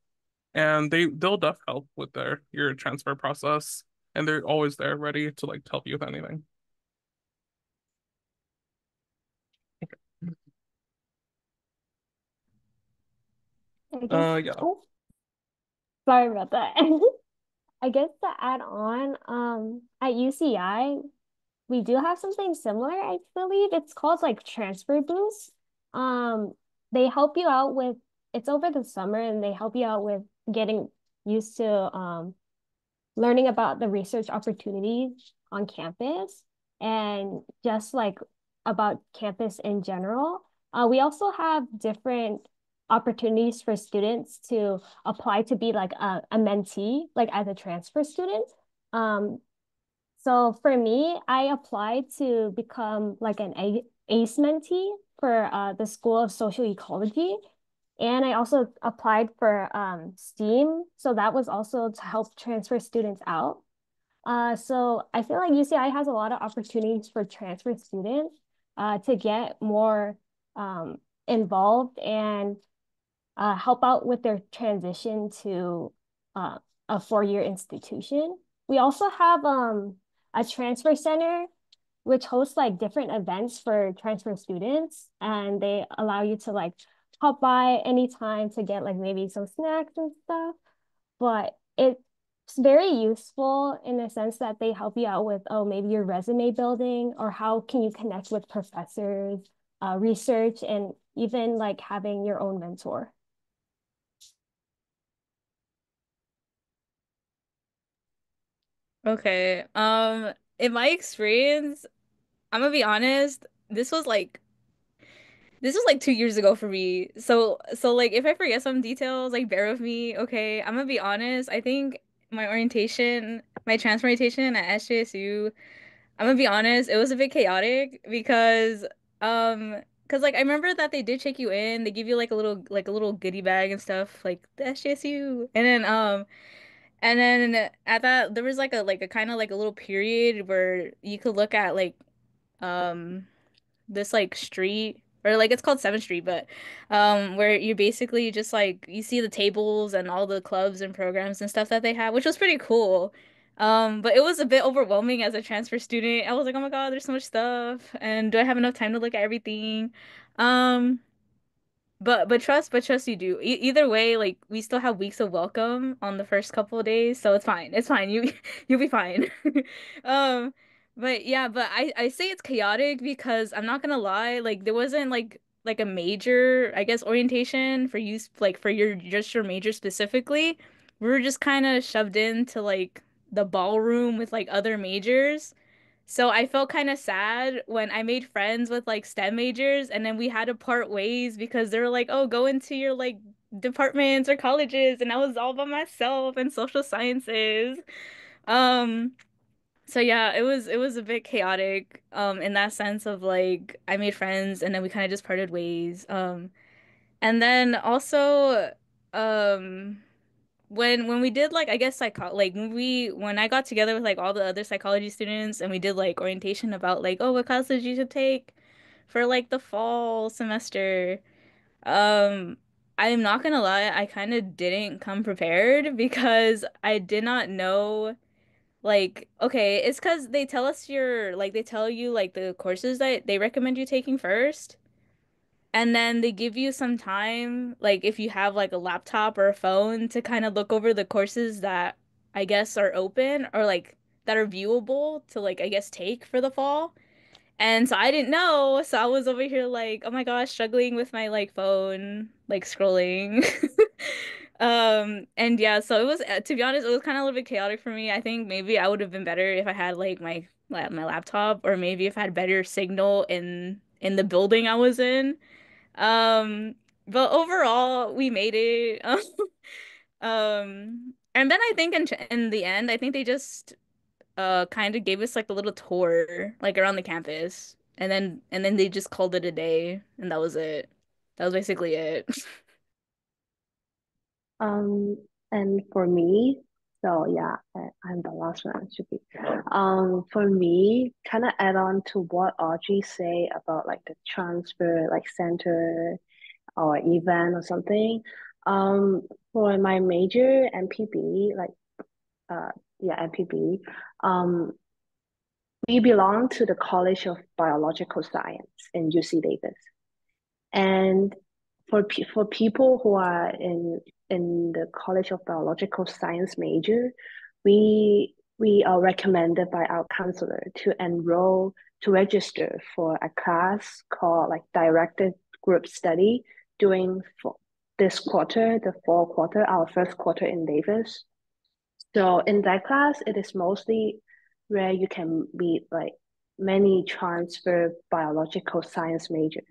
Speaker 4: and they they'll def help with their your transfer process and they're always there ready to like help you with anything uh yeah.
Speaker 3: oh, sorry about that. I guess to add on um at uci we do have something similar i believe. It's called like transfer boost. Um they help you out with it's over the summer and they help you out with getting used to um, learning about the research opportunities on campus and just like about campus in general. Uh, we also have different opportunities for students to apply to be like a, a mentee, like as a transfer student. Um, so for me, I applied to become like an ACE mentee for uh, the School of Social Ecology. And I also applied for um, STEAM. So that was also to help transfer students out. Uh, so I feel like UCI has a lot of opportunities for transfer students uh, to get more um, involved and uh, help out with their transition to uh, a four-year institution. We also have um, a transfer center which hosts like different events for transfer students and they allow you to like pop by anytime to get like maybe some snacks and stuff. But it's very useful in the sense that they help you out with, oh, maybe your resume building or how can you connect with professors, uh, research, and even like having your own mentor.
Speaker 6: Okay. Um, in my experience, I'm gonna be honest, this was like this was like two years ago for me. So so like if I forget some details, like bear with me, okay? I'm gonna be honest. I think my orientation, my transfer orientation at SJSU, I'm gonna be honest, it was a bit chaotic because um because like I remember that they did check you in, they give you like a little like a little goodie bag and stuff, like the SJSU. And then um and then at that there was like a like a kind of like a little period where you could look at like um this like street or like it's called 7th Street, but um where you basically just like you see the tables and all the clubs and programs and stuff that they have, which was pretty cool. Um, but it was a bit overwhelming as a transfer student. I was like, oh my God, there's so much stuff, and do I have enough time to look at everything? Um, but but trust, but trust you do. E either way, like we still have weeks of welcome on the first couple of days, so it's fine. It's fine. You you'll be fine. Um, but yeah, but I I say it's chaotic because I'm not gonna lie, like there wasn't like like a major, I guess, orientation for you like for your just your major specifically. We were just kind of shoved into like the ballroom with like other majors. So I felt kind of sad when I made friends with like STEM majors and then we had to part ways because they were like, "Oh, go into your like departments or colleges," and I was all by myself in social sciences. Um, so yeah, it was it was a bit chaotic um in that sense of like I made friends and then we kind of just parted ways. Um, and then also um when when we did like I guess psycho like when we when I got together with like all the other psychology students and we did like orientation about like oh what classes you should take for like the fall semester um I'm not gonna lie I kind of didn't come prepared because I did not know like okay it's because they tell us your like they tell you like the courses that they recommend you taking first and then they give you some time, like if you have like a laptop or a phone to kind of look over the courses that I guess are open or like that are viewable to like I guess take for the fall. And so I didn't know, so I was over here like, oh my gosh, struggling with my like phone, like scrolling. Um, and yeah, so it was uh, to be honest, it was kind of a little bit chaotic for me. I think maybe I would have been better if I had like my my laptop or maybe if I had better signal in in the building I was in. Um, but overall, we made it. Um, and then I think in in the end, I think they just uh kind of gave us like a little tour like around the campus. And then and then they just called it a day and that was it. That was basically it.
Speaker 7: Um, and for me, so yeah, I, I'm the last one, should be. Um, for me, kind of add on to what Audrey say about like the transfer, like center or event or something. Um, for my major NPB, like uh, yeah, NPB, um, we belong to the College of Biological Science in UC Davis, and for pe- for people who are in in the College of Biological Science major, we we are recommended by our counselor to enroll to register for a class called like directed group study during this quarter, the fall quarter, our first quarter in Davis. So in that class, it is mostly where you can meet like many transfer biological science major.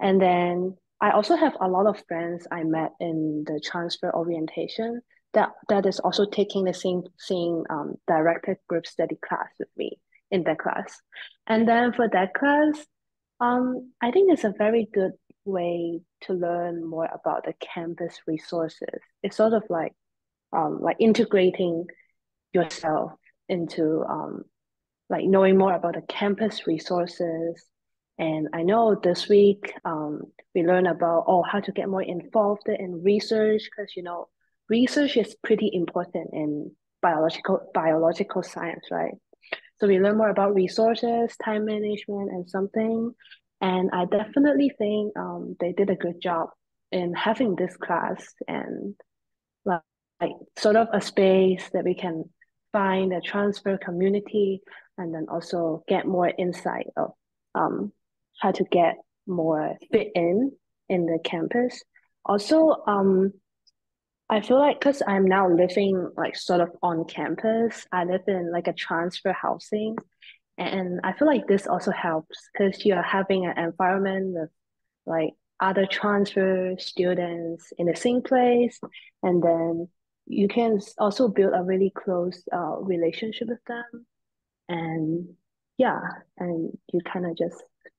Speaker 7: And then I also have a lot of friends I met in the transfer orientation that that is also taking the same same um, directed group study class with me in that class. And then for that class, um, I think it's a very good way to learn more about the campus resources. It's sort of like um, like integrating yourself into um, like knowing more about the campus resources and I know this week um, we learned about oh how to get more involved in research because you know research is pretty important in biological biological science, right? So we learn more about resources, time management, and something. And I definitely think um, they did a good job in having this class and like, like sort of a space that we can find a transfer community and then also get more insight of um, how to get more fit in in the campus. Also, um, I feel like because I'm now living like sort of on campus, I live in like a transfer housing, and I feel like this also helps because you're having an environment with like other transfer students in the same place, and then you can also build a really close uh, relationship with them, and yeah, and you kind of just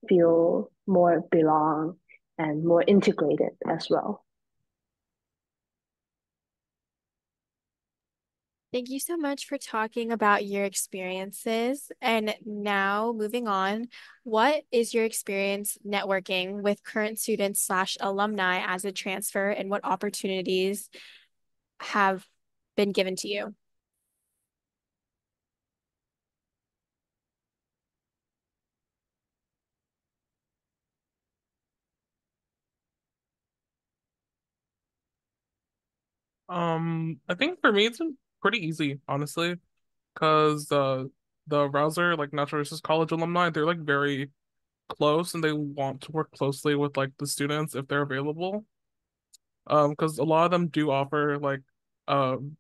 Speaker 7: feel more belong and more integrated as well.
Speaker 1: Thank you so much for talking about your experiences. And now moving on, what is your experience networking with current students slash alumni as a transfer and what opportunities have been given to you?
Speaker 4: Um, I think for me it's been pretty easy, honestly, because uh the Rausser, like Natural Resources College alumni, they're like very close and they want to work closely with like the students if they're available. Um, because a lot of them do offer like um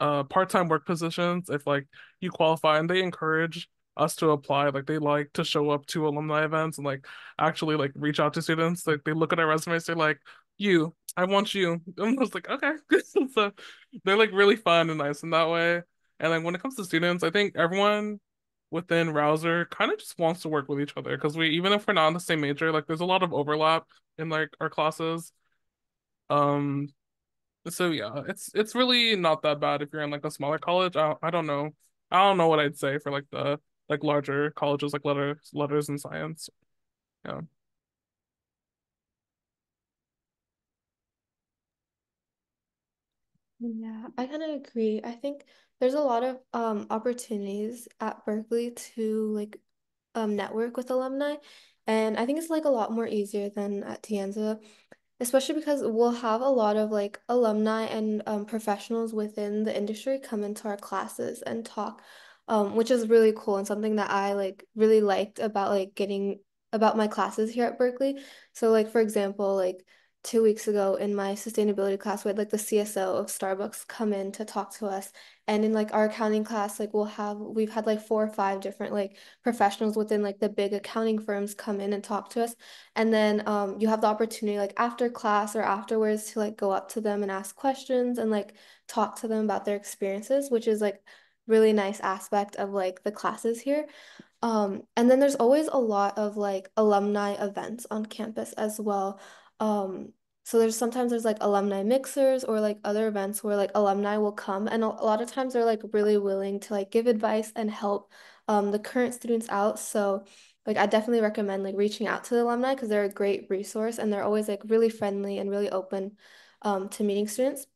Speaker 4: uh part-time work positions if like you qualify and they encourage us to apply like they like to show up to alumni events and like actually like reach out to students like they look at our resumes they're like you I want you I'm just like okay so they're like really fun and nice in that way and then when it comes to students I think everyone within Rausser kind of just wants to work with each other because we even if we're not in the same major like there's a lot of overlap in like our classes um so yeah, it's it's really not that bad if you're in like a smaller college. I I don't know. I don't know what I'd say for like the like larger colleges like letters letters and science. Yeah.
Speaker 8: Yeah, I kind of agree. I think there's a lot of um opportunities at Berkeley to like um network with alumni, and I think it's like a lot more easier than at De Anza especially because we'll have a lot of like alumni and um, professionals within the industry come into our classes and talk, um, which is really cool and something that I like really liked about like getting about my classes here at Berkeley. So like for example, like two weeks ago in my sustainability class, we had like the CSO of Starbucks come in to talk to us. And in like our accounting class, like we'll have we've had like four or five different like professionals within like the big accounting firms come in and talk to us. And then um you have the opportunity like after class or afterwards to like go up to them and ask questions and like talk to them about their experiences, which is like really nice aspect of like the classes here. Um, and then there's always a lot of like alumni events on campus as well. Um, so there's sometimes there's like alumni mixers or like other events where like alumni will come and a, a lot of times they're like really willing to like give advice and help um the current students out. So like I definitely recommend like reaching out to the alumni because they're a great resource and they're always like really friendly and really open um to meeting students.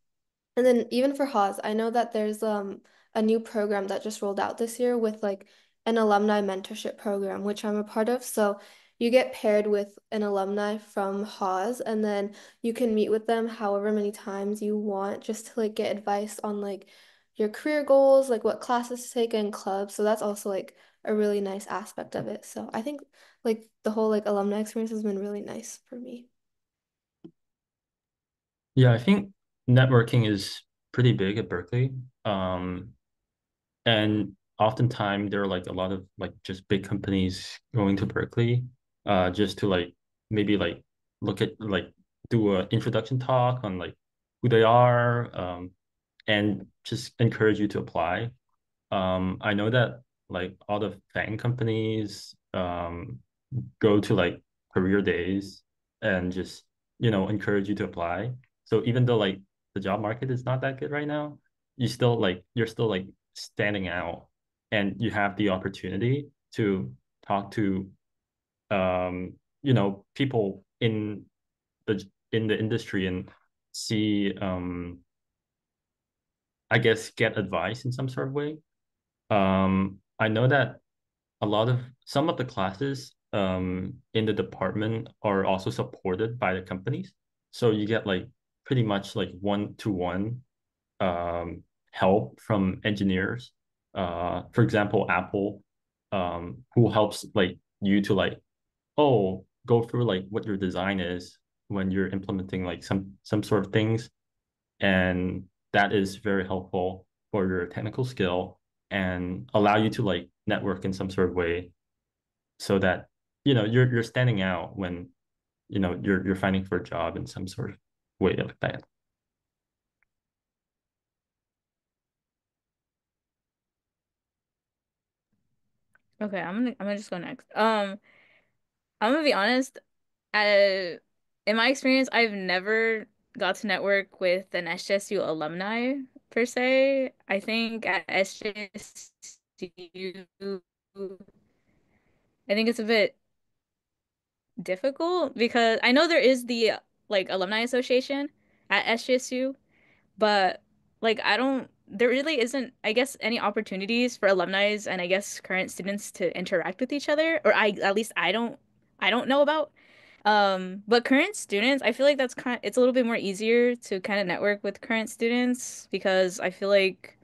Speaker 8: And then even for Haas, I know that there's um a new program that just rolled out this year with like an alumni mentorship program, which I'm a part of. So you get paired with an alumni from Haas and then you can meet with them however many times you want just to like get advice on like your career goals, like what classes to take in clubs. So that's also like a really nice aspect of it. So I think like the whole like alumni experience has been really nice for me.
Speaker 5: Yeah, I think networking is pretty big at Berkeley. Um, and oftentimes there are like a lot of like just big companies going to Berkeley uh just to like maybe like look at like do a introduction talk on like who they are um and just encourage you to apply. Um I know that like all the FAANG companies um go to like career days and just you know encourage you to apply. So even though like the job market is not that good right now you still like you're still like standing out and you have the opportunity to talk to um, you know, people in the in the industry and see um I guess get advice in some sort of way. Um, I know that a lot of some of the classes um in the department are also supported by the companies. So you get like pretty much like one to one um help from engineers. Uh, for example, Apple, um, who helps like you to like oh, go through like what your design is when you're implementing like some some sort of things. And that is very helpful for your technical skill and allow you to like network in some sort of way so that you know you're you're standing out when you know you're you're fighting for a job in some sort of way like that.
Speaker 6: Okay, I'm gonna I'm gonna just go next. Um, I'm gonna be honest. Uh, in my experience, I've never got to network with an SJSU alumni per se. I think at SJSU, I think it's a bit difficult because I know there is the like alumni association at SJSU, but like I don't there really isn't I guess any opportunities for alumni and I guess current students to interact with each other or I at least I don't I don't know about. Um, but current students, I feel like that's kind it's a little bit more easier to kind of network with current students because I feel like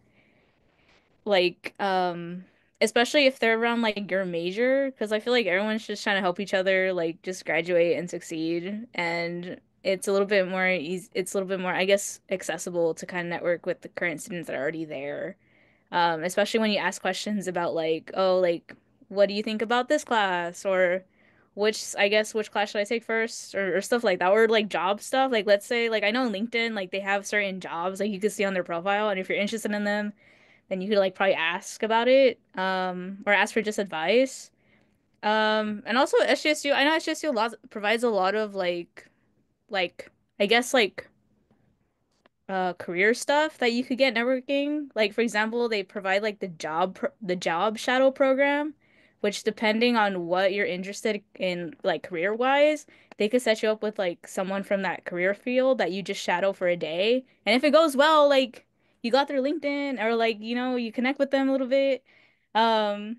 Speaker 6: like um especially if they're around like your major because I feel like everyone's just trying to help each other like just graduate and succeed. And it's a little bit more easy it's a little bit more I guess accessible to kind of network with the current students that are already there. Um especially when you ask questions about like oh like what do you think about this class? or which I guess which class should I take first or, or stuff like that or like job stuff? Like let's say like I know LinkedIn like they have certain jobs like you can see on their profile and if you're interested in them then you could like probably ask about it um or ask for just advice. Um and also SJSU I know SJSU lot provides a lot of like like I guess like uh career stuff that you could get networking. Like for example they provide like the job the job shadow program which depending on what you're interested in like career wise they could set you up with like someone from that career field that you just shadow for a day. And if it goes well like you got their LinkedIn or like you know you connect with them a little bit. Um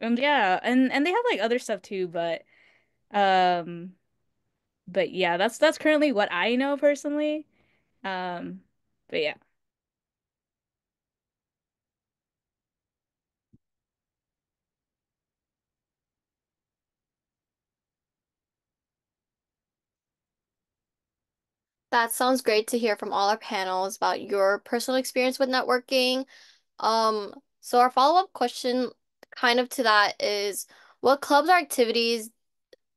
Speaker 6: and yeah and and they have like other stuff too but um but yeah that's that's currently what I know personally. Um but yeah
Speaker 10: That sounds great to hear from all our panels about your personal experience with networking. Um, so our follow-up question kind of to that is what clubs or activities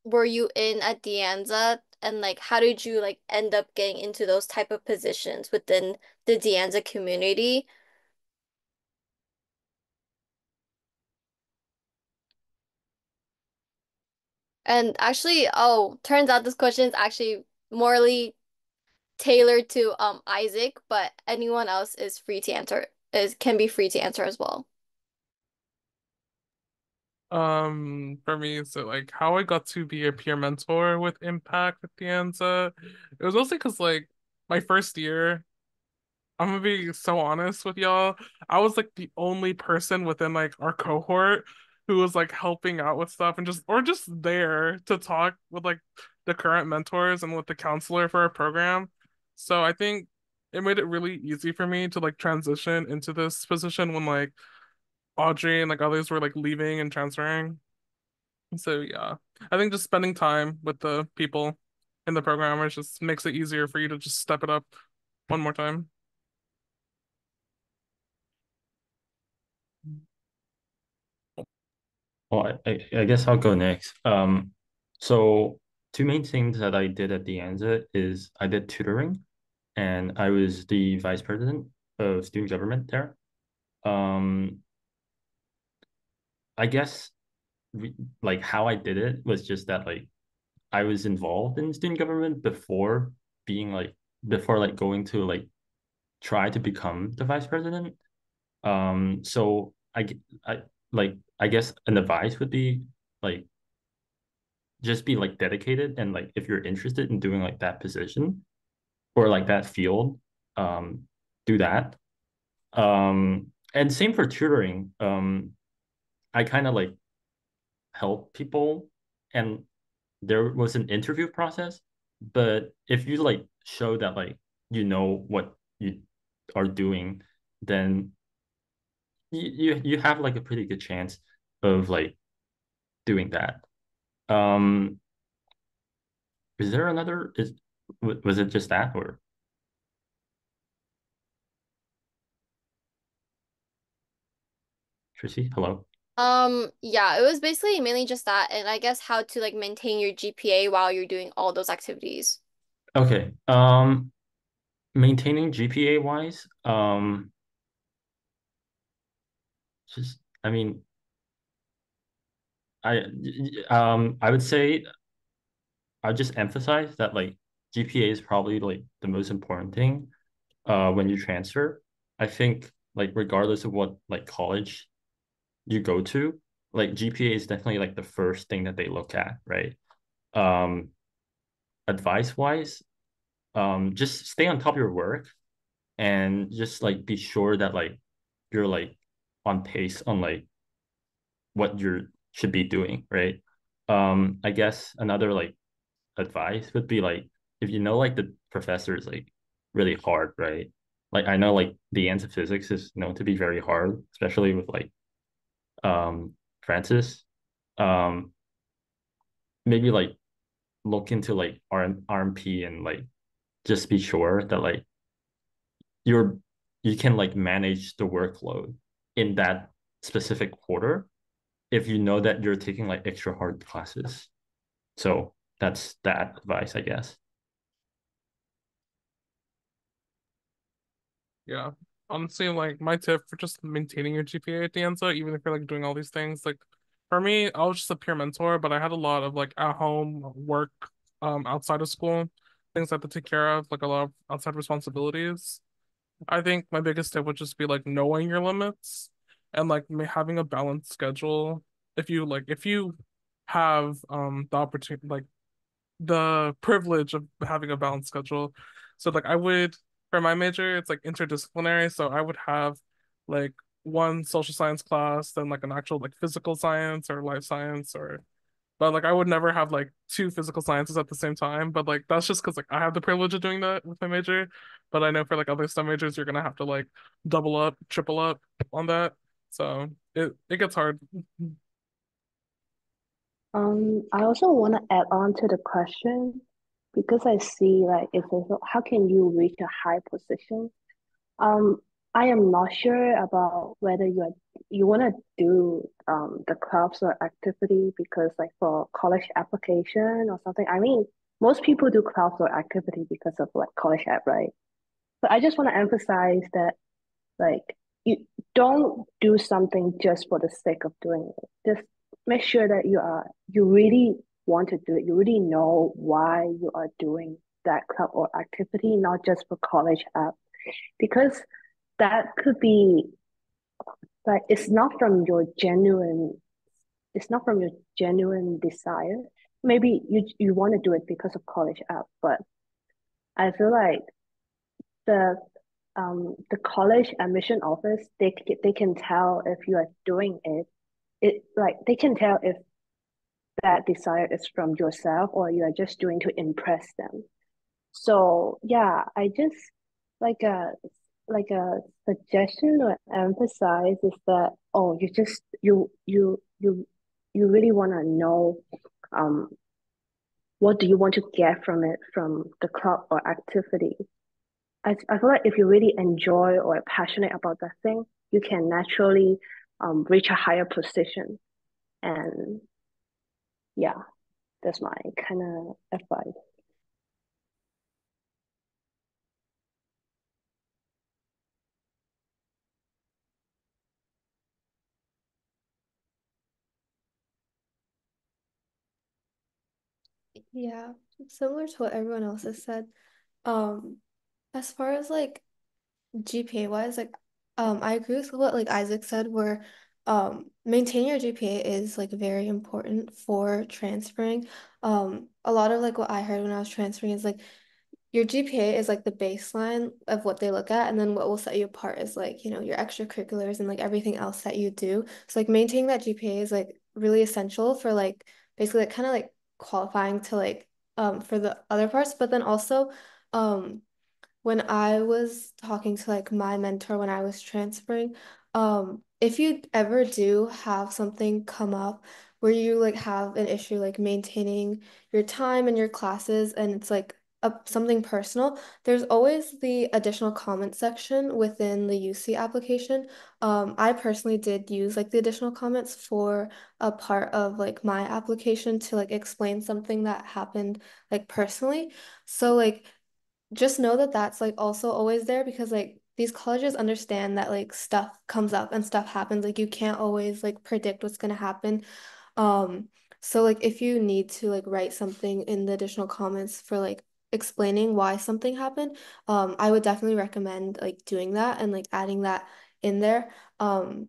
Speaker 10: were you in at De Anza and like how did you like end up getting into those type of positions within the De Anza community? And actually, oh, turns out this question is actually morely tailored to um Isaac, but anyone else is free to answer is can be free to answer as well.
Speaker 4: Um, for me, so like how I got to be a peer mentor with Impact at De Anza, it was mostly because like my first year, I'm gonna be so honest with y'all, I was like the only person within like our cohort who was like helping out with stuff and just or just there to talk with like the current mentors and with the counselor for our program. So I think it made it really easy for me to like transition into this position when like Audrey and like others were like leaving and transferring. So yeah, I think just spending time with the people in the programmers just makes it easier for you to just step it up one more time.
Speaker 5: Well, I, I guess I'll go next. Um, so two main things that I did at De Anza is I did tutoring, and I was the vice president of student government there. Um, I guess we, like how I did it was just that like I was involved in student government before being like before like going to like try to become the vice president. Um, so I I like I guess an advice would be like just be like dedicated and like if you're interested in doing like that position or like that field, um, do that. Um, and same for tutoring. Um, I kind of like help people and there was an interview process, but if you like show that like you know what you are doing, then you you, you have like a pretty good chance of like doing that. Um is there another is was it just that or Tracy, hello?
Speaker 10: Um, yeah, it was basically mainly just that, and I guess how to like maintain your GPA while you're doing all those activities.
Speaker 5: Okay. Um, maintaining GPA wise, um, just I mean, I um I would say I just emphasize that like GPA is probably like the most important thing uh when you transfer. I think like regardless of what like college you go to, like GPA is definitely like the first thing that they look at, right? Um advice wise, um just stay on top of your work and just like be sure that like you're like on pace on like what you should be doing, right? Um, I guess another like advice would be like if you know like the professor is like really hard, right? Like I know like De Anza physics is known to be very hard, especially with like um Francis. Um maybe like look into like RM RMP and like just be sure that like you're you can like manage the workload in that specific quarter if you know that you're taking like extra hard classes. So that's that advice, I guess.
Speaker 4: Yeah. Honestly, like my tip for just maintaining your GPA at De Anza, even if you're like doing all these things, like for me, I was just a peer mentor, but I had a lot of like at home work um outside of school, things I had to take care of, like a lot of outside responsibilities. I think my biggest tip would just be like knowing your limits and like having a balanced schedule. If you like, if you have um the opportunity, like the privilege of having a balanced schedule. So like I would for my major, it's like interdisciplinary. So I would have like one social science class, then like an actual like physical science or life science or but like I would never have like two physical sciences at the same time. But like that's just because like I have the privilege of doing that with my major. But I know for like other STEM majors, you're gonna have to like double up, triple up on that. So it it gets hard.
Speaker 7: Um, I also want to add on to the question because I see like if how can you reach a high position? Um, I am not sure about whether you are, you want to do um the clubs or activity because like for college application or something. I mean, most people do clubs or activity because of like college app, right? But I just want to emphasize that like you don't do something just for the sake of doing it. Just make sure that you are you really want to do it. You really know why you are doing that club or activity, not just for college app. Because that could be like it's not from your genuine it's not from your genuine desire. Maybe you you want to do it because of college app, but I feel like the um the college admission office they they can tell if you are doing it it like they can tell if that desire is from yourself or you are just doing to impress them so yeah i just like a like a suggestion or emphasize is that oh you just you you you you really want to know um what do you want to get from it from the club or activity I, I feel like if you really enjoy or are passionate about that thing, you can naturally um, reach a higher position. And yeah, that's my kind of advice.
Speaker 8: Yeah, similar to what everyone else has said. Um, as far as like GPA wise, like um I agree with what like Isaac said where um maintaining your GPA is like very important for transferring. Um a lot of like what I heard when I was transferring is like your GPA is like the baseline of what they look at, and then what will set you apart is like, you know, your extracurriculars and like everything else that you do. So like maintaining that GPA is like really essential for like basically like kind of like qualifying to like um for the other parts, but then also um when I was talking to like my mentor when I was transferring, um, if you ever do have something come up where you like have an issue like maintaining your time and your classes and it's like a, something personal, there's always the additional comment section within the UC application. Um, I personally did use like the additional comments for a part of like my application to like explain something that happened like personally. So like just know that that's like also always there because like these colleges understand that like stuff comes up and stuff happens. Like you can't always like predict what's gonna happen. Um, so like if you need to like write something in the additional comments for like explaining why something happened, um, I would definitely recommend like doing that and like adding that in there. Um,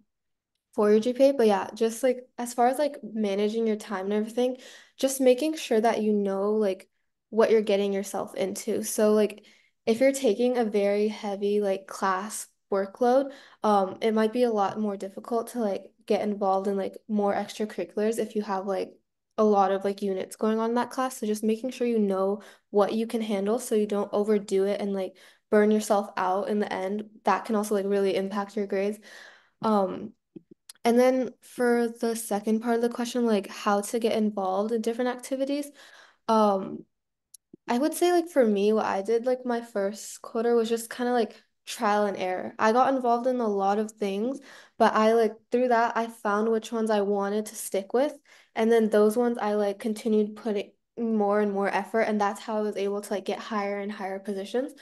Speaker 8: for your GPA. But yeah, just like as far as like managing your time and everything, just making sure that you know like what you're getting yourself into. So like if you're taking a very heavy like class workload, um, it might be a lot more difficult to like get involved in like more extracurriculars if you have like a lot of like units going on in that class. So just making sure you know what you can handle so you don't overdo it and like burn yourself out in the end. That can also like really impact your grades. Um, and then for the second part of the question, like how to get involved in different activities, um, I would say like for me, what I did like my first quarter was just kind of like trial and error. I got involved in a lot of things, but I like through that I found which ones I wanted to stick with, and then those ones I like continued putting more and more effort, and that's how I was able to like get higher and higher positions.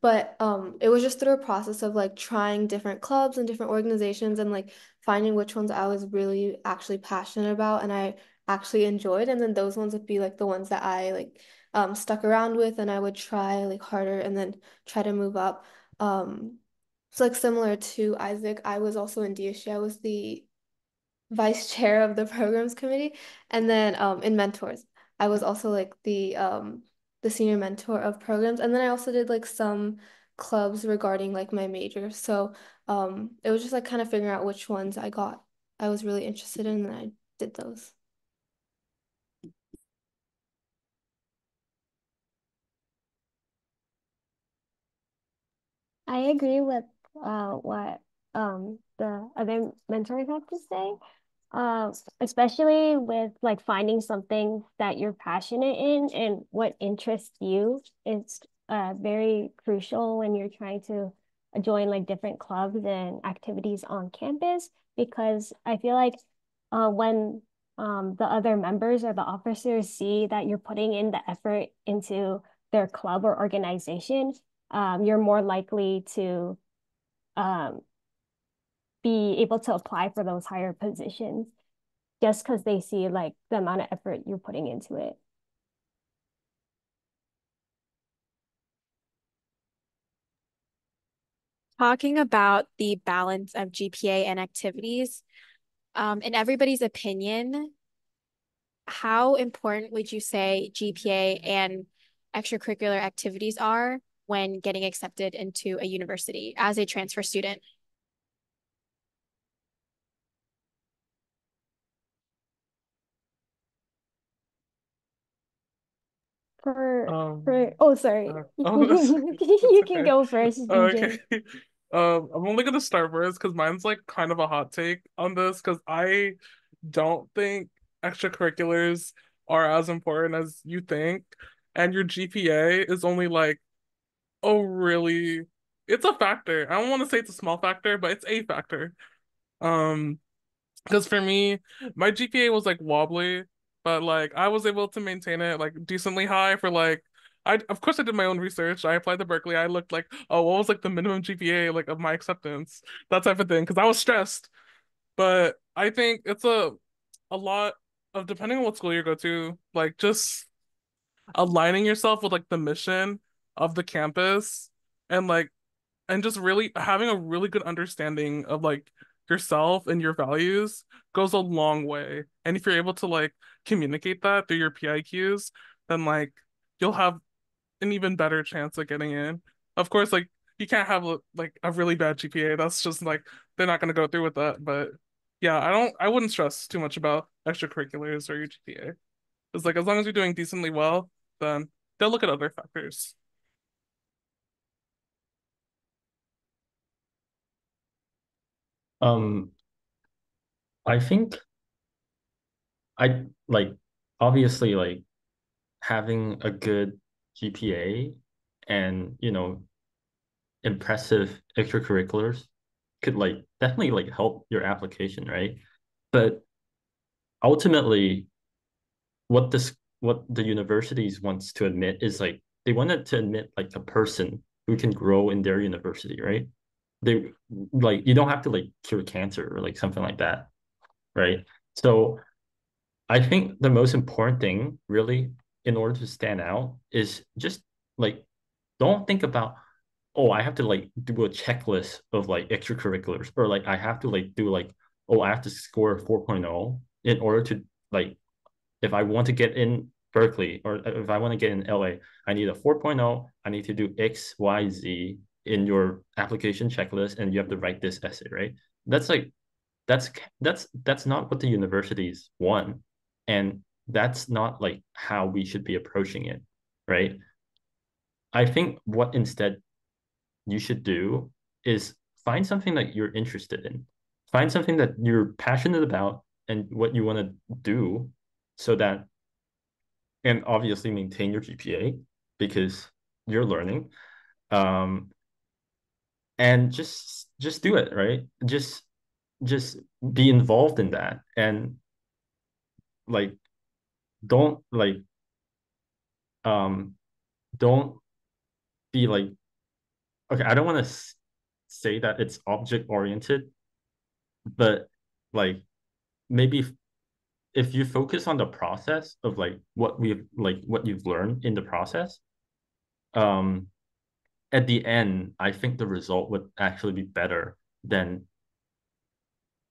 Speaker 8: But um, it was just through a process of like trying different clubs and different organizations and like finding which ones I was really actually passionate about and I actually enjoyed, and then those ones would be like the ones that I like um, stuck around with and I would try like harder and then try to move up. Um, so like similar to Isaac, I was also in DSG. I was the vice chair of the programs committee. And then um, in mentors, I was also like the um, the senior mentor of programs. And then I also did like some clubs regarding like my major. So um, it was just like kind of figuring out which ones I got I was really interested in and I did those.
Speaker 3: I agree with uh, what um, the other mentors have to say. Uh, especially with like finding something that you're passionate in and what interests you It's uh, very crucial when you're trying to join like different clubs and activities on campus because I feel like uh, when um, the other members or the officers see that you're putting in the effort into their club or organization, um, you're more likely to um, be able to apply for those higher positions just because they see like the amount of effort you're putting into it.
Speaker 1: Talking about the balance of GPA and activities, um, in everybody's opinion, how important would you say GPA and extracurricular activities are when getting accepted into a university as a transfer student?
Speaker 3: For
Speaker 4: Um,
Speaker 3: for oh sorry.
Speaker 4: uh, oh,
Speaker 3: You
Speaker 4: that's
Speaker 3: can go first,
Speaker 4: Okay. Um, I'm only gonna start first because mine's like kind of a hot take on this because I don't think extracurriculars are as important as you think, and your GPA is only like oh really it's a factor. I don't want to say it's a small factor, but it's a factor. Um, because for me, my GPA was like wobbly, but like I was able to maintain it like decently high for like I of course I did my own research. I applied to Berkeley. I looked like, oh, what was like the minimum GPA like of my acceptance? That type of thing. Because I was stressed. But I think it's a a lot of depending on what school you go to, like just aligning yourself with like the mission of the campus and like and just really having a really good understanding of like yourself and your values goes a long way. And if you're able to like communicate that through your PIQs, then like you'll have an even better chance of getting in. Of course, like you can't have like a really bad GPA. That's just like they're not gonna go through with that. But yeah, I don't I wouldn't stress too much about extracurriculars or your GPA. It's like as long as you're doing decently well, then they'll look at other factors.
Speaker 5: Um, I think I like obviously like having a good GPA and you know impressive extracurriculars could like definitely like help your application, right? But ultimately, what this what the universities wants to admit is like they wanted to admit like a person who can grow in their university, right? They like you don't have to like cure cancer or like something like that, right? So I think the most important thing really in order to stand out is just like don't think about oh I have to like do a checklist of like extracurriculars or like I have to like do like oh I have to score 4.0 in order to like if I want to get in Berkeley or if I want to get in LA, I need a 4.0. I need to do X, Y, Z in your application checklist, and you have to write this essay, right? That's like that's that's that's not what the universities want, and that's not like how we should be approaching it, right? I think what instead you should do is find something that you're interested in, find something that you're passionate about, and what you want to do so that and obviously maintain your GPA because you're learning um and just just do it right? Just just be involved in that and like don't like um don't be like okay i don't want to say that it's object oriented but like maybe if you focus on the process of like what we've like what you've learned in the process um at the end i think the result would actually be better than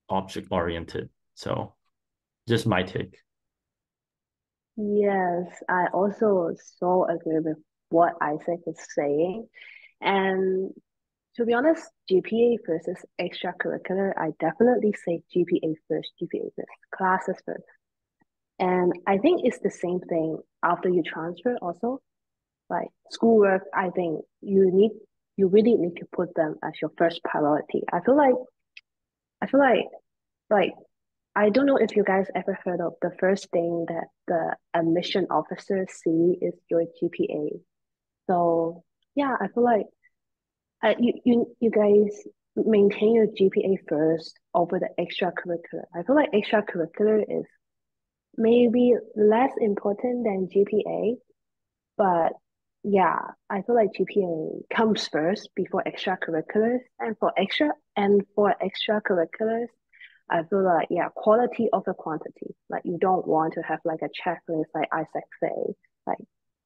Speaker 5: object oriented so just my take.
Speaker 7: Yes i also so agree with what isaac is saying. And to be honest gpa versus extracurricular i definitely say gpa first gpa first classes first. And I think it's the same thing after you transfer also. Like schoolwork, I think you need you really need to put them as your first priority. I feel like I feel like like I don't know if you guys ever heard of the first thing that the admission officer see is your GPA. So yeah, I feel like uh, you you you guys maintain your GPA first over the extracurricular. I feel like extracurricular is maybe less important than GPA, but yeah, I feel like GPA comes first before extracurriculars, and for extra and for extracurriculars, I feel like yeah, quality over quantity. Like you don't want to have like a checklist, like Isaac say, like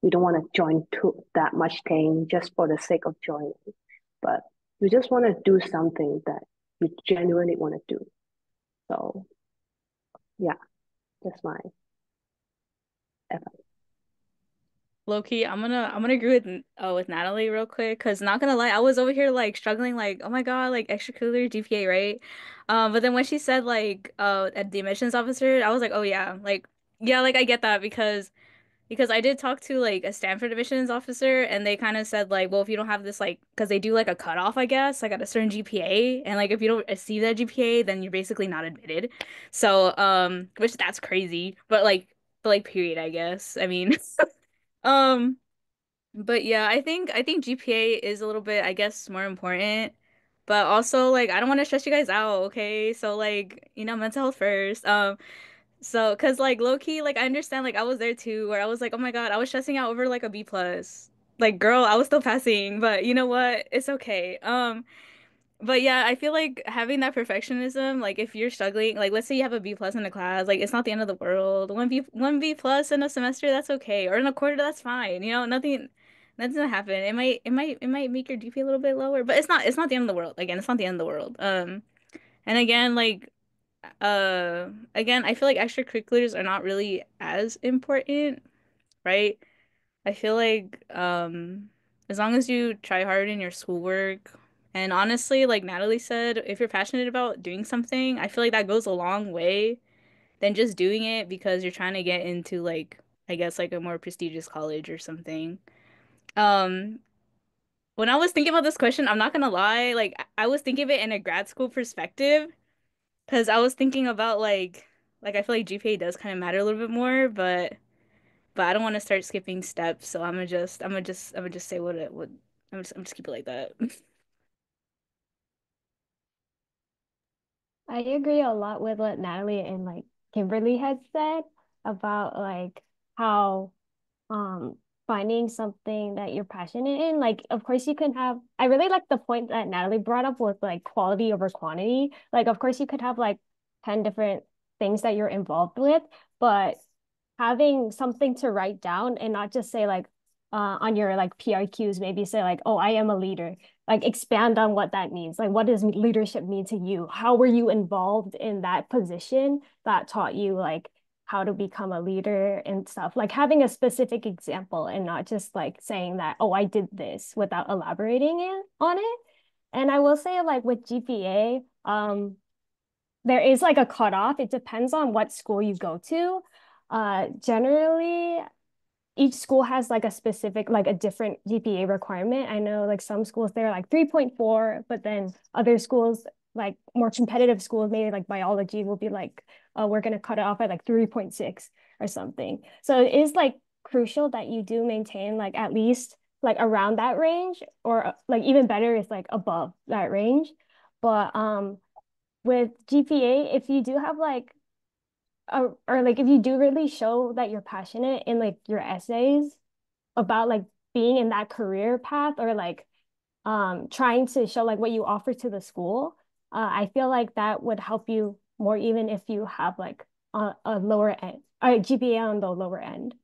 Speaker 7: you don't want to join to that much thing just for the sake of joining, but you just want to do something that you genuinely want to do. So yeah. That's my advice.
Speaker 6: Low-key, I'm gonna I'm gonna agree with uh, with Natalie real quick because not gonna lie, I was over here like struggling like oh my god like extracurricular GPA right, um but then when she said like uh at the admissions officer, I was like oh yeah like yeah like I get that because because I did talk to like a Stanford admissions officer and they kind of said like, well, if you don't have this like, because they do like a cutoff, I guess, like at a certain GPA, and like if you don't achieve that GPA, then you're basically not admitted. So, um, which that's crazy, but like, but like, period, I guess. I mean, um, but yeah, I think I think GPA is a little bit, I guess, more important. But also, like, I don't want to stress you guys out, okay? So, like, you know, mental health first. Um, so, cause like low key, like I understand, like I was there too, where I was like, oh my God, I was stressing out over like a B plus. Like, girl, I was still passing, but you know what? It's okay. Um, but yeah, I feel like having that perfectionism, like if you're struggling, like let's say you have a B plus in a class, like it's not the end of the world. One B, one B plus in a semester, that's okay, or in a quarter, that's fine. You know, nothing, nothing's gonna happen. It might, it might, it might make your GPA a little bit lower, but it's not, it's not the end of the world. Again, it's not the end of the world. Um, and again, like uh again, I feel like extracurriculars are not really as important, right? I feel like um as long as you try hard in your schoolwork and honestly, like Natalie said, if you're passionate about doing something, I feel like that goes a long way than just doing it because you're trying to get into like I guess like a more prestigious college or something. Um when I was thinking about this question, I'm not gonna lie, like I was thinking of it in a grad school perspective. Because I was thinking about like like I feel like GPA does kind of matter a little bit more, but but I don't want to start skipping steps, so I'm gonna just I'm gonna just I'm gonna just say what it would I'm just I'm just keep it like that.
Speaker 3: I agree a lot with what Natalie and like Kimberly had said about like how um finding something that you're passionate in. Like, of course, you can have, I really like the point that Natalie brought up with like quality over quantity. Like, of course, you could have like 10 different things that you're involved with, but having something to write down and not just say like uh, on your like PIQs, maybe say like, oh, I am a leader. Like expand on what that means. Like, what does leadership mean to you? How were you involved in that position that taught you like how to become a leader and stuff? Like having a specific example and not just like saying that, oh, I did this without elaborating it, on it. And I will say like with GPA, um, there is like a cutoff. It depends on what school you go to. Uh, generally, each school has like a specific, like a different GPA requirement. I know like some schools they're like 3.4, but then other schools, like more competitive schools, maybe like biology will be like, uh, we're going to cut it off at like 3.6 or something. So it is like crucial that you do maintain like at least like around that range or like even better is like above that range. But um with GPA, if you do have like a, or like if you do really show that you're passionate in like your essays about like being in that career path or like um trying to show like what you offer to the school, uh, I feel like that would help you more even if you have like a, a lower end, a GPA on the lower end.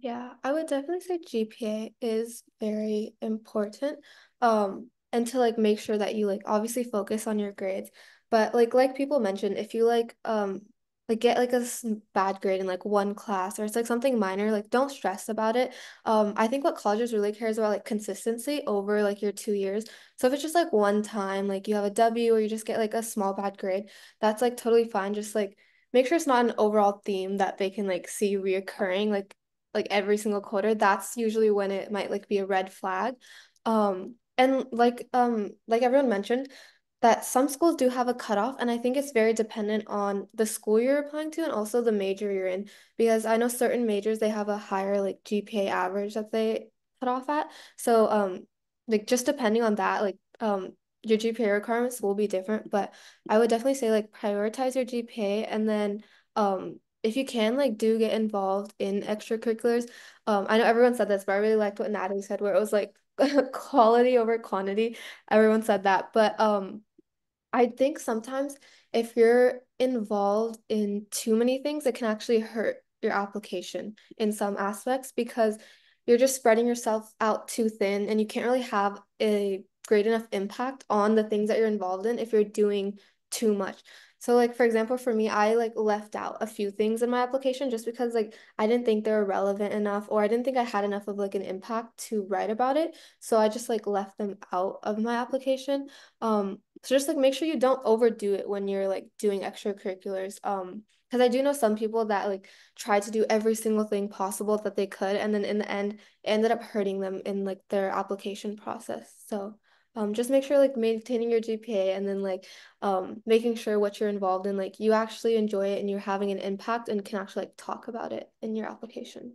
Speaker 8: Yeah, I would definitely say GPA is very important. Um, and to like make sure that you like obviously focus on your grades. But like like people mentioned, if you like um like get like a bad grade in like one class or it's like something minor, like don't stress about it. Um, I think what colleges really cares about like consistency over like your two years. So if it's just like one time, like you have a W or you just get like a small bad grade, that's like totally fine. Just like make sure it's not an overall theme that they can like see reoccurring like like every single quarter. That's usually when it might like be a red flag. Um, and like um like everyone mentioned, that some schools do have a cutoff, and I think it's very dependent on the school you're applying to and also the major you're in. Because I know certain majors they have a higher like GPA average that they cut off at. So um like just depending on that, like um your GPA requirements will be different, but I would definitely say like prioritize your GPA and then um if you can like do get involved in extracurriculars. Um I know everyone said this, but I really liked what Natalie said where it was like quality over quantity. Everyone said that. But um I think sometimes if you're involved in too many things, it can actually hurt your application in some aspects because you're just spreading yourself out too thin and you can't really have a great enough impact on the things that you're involved in if you're doing too much. So like for example, for me, I like left out a few things in my application just because like I didn't think they were relevant enough or I didn't think I had enough of like an impact to write about it. So I just like left them out of my application. Um so just like make sure you don't overdo it when you're like doing extracurriculars. Um because I do know some people that like tried to do every single thing possible that they could and then in the end ended up hurting them in like their application process. So um just make sure like maintaining your GPA and then like um making sure what you're involved in like you actually enjoy it and you're having an impact and can actually like talk about it in your application.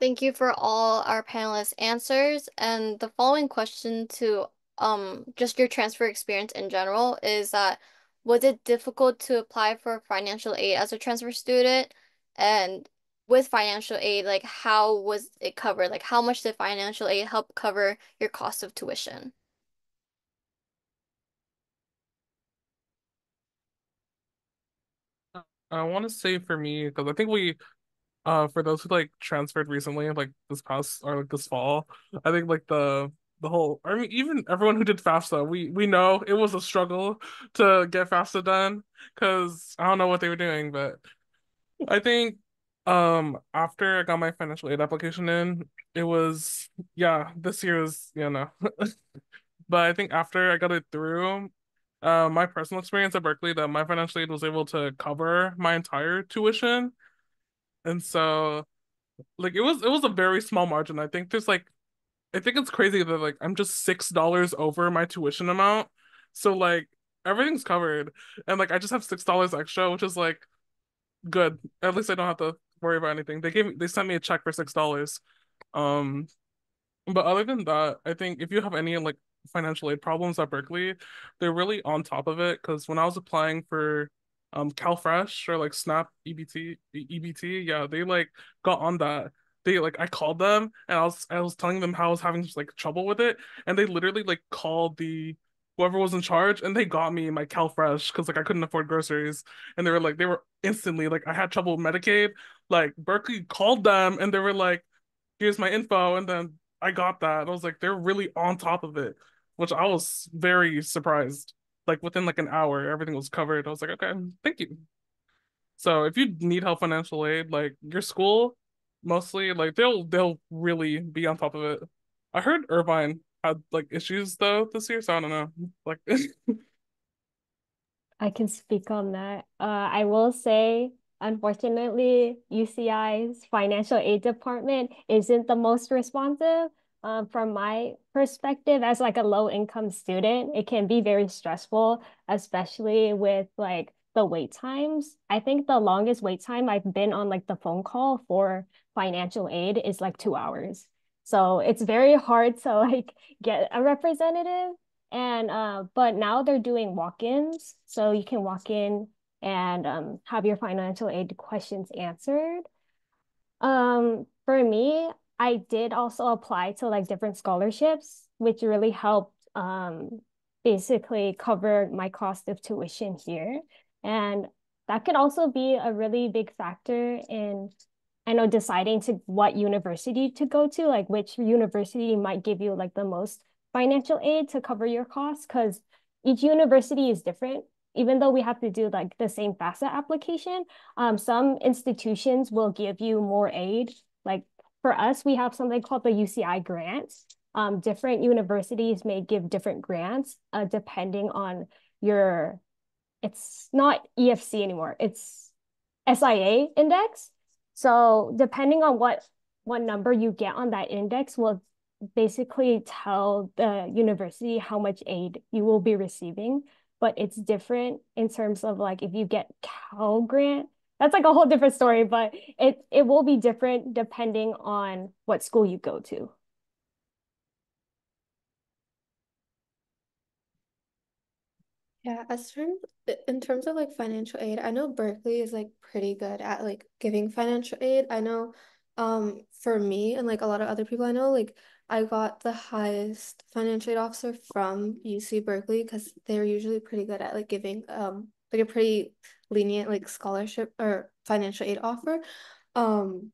Speaker 10: Thank you for all our panelists' answers. And the following question to um just your transfer experience in general is that was it difficult to apply for financial aid as a transfer student? And with financial aid, like how was it covered? Like how much did financial aid help cover your cost of tuition?
Speaker 4: I want to say for me, because I think we, uh, for those who like transferred recently, like this past or like this fall, I think like the the whole, I mean, even everyone who did FAFSA, we we know it was a struggle to get FAFSA done because I don't know what they were doing, but I think um after I got my financial aid application in, it was yeah, this year was you know, but I think after I got it through, uh, my personal experience at Berkeley, that my financial aid was able to cover my entire tuition, and so like it was it was a very small margin. I think there's like I think it's crazy that like I'm just six dollars over my tuition amount. So like everything's covered. And like I just have six dollars extra, which is like good. At least I don't have to worry about anything. They gave me they sent me a check for six dollars. Um but other than that, I think if you have any like financial aid problems at Berkeley, they're really on top of it. Because when I was applying for um CalFresh or like SNAP EBT EBT, yeah, they like got on that. They like I called them and I was I was telling them how I was having like trouble with it, and they literally like called the whoever was in charge and they got me my CalFresh because like I couldn't afford groceries and they were like they were instantly like I had trouble with Medicaid like Berkeley called them and they were like here's my info and then I got that. And I was like, they're really on top of it, which I was very surprised. Like within like an hour, everything was covered. I was like, okay, thank you. So if you need help financial aid, like your school, mostly like they'll they'll really be on top of it. I heard Irvine had like issues though this year, so I don't know. Like
Speaker 3: I can speak on that. Uh, I will say Unfortunately, UCI's financial aid department isn't the most responsive. Um, from my perspective, as like a low income student, it can be very stressful, especially with like the wait times. I think the longest wait time I've been on like the phone call for financial aid is like two hours. So it's very hard to like get a representative. And uh, but now they're doing walk-ins, so you can walk in and um, have your financial aid questions answered. Um, for me, I did also apply to like different scholarships, which really helped um, basically cover my cost of tuition here. And that could also be a really big factor in I know deciding to what university to go to, like which university might give you like the most financial aid to cover your costs, because each university is different even though we have to do like the same FAFSA application, um, some institutions will give you more aid. Like for us, we have something called the UCI grants. Um, different universities may give different grants uh, depending on your, it's not EFC anymore, it's SIA index. So depending on what what number you get on that index will basically tell the university how much aid you will be receiving but it's different in terms of like if you get Cal Grant, that's like a whole different story, but it it will be different depending on what school you go to.
Speaker 8: Yeah, as terms in terms of like financial aid, I know Berkeley is like pretty good at like giving financial aid. I know um for me and like a lot of other people I know, like I got the highest financial aid officer from UC Berkeley because they're usually pretty good at like giving um like a pretty lenient like scholarship or financial aid offer. Um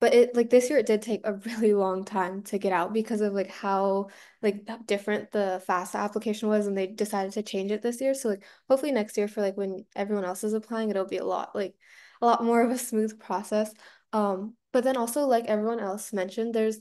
Speaker 8: but it like this year it did take a really long time to get out because of like how like how different the FAFSA application was and they decided to change it this year. So like hopefully next year for like when everyone else is applying it'll be a lot like a lot more of a smooth process. Um but then also like everyone else mentioned there's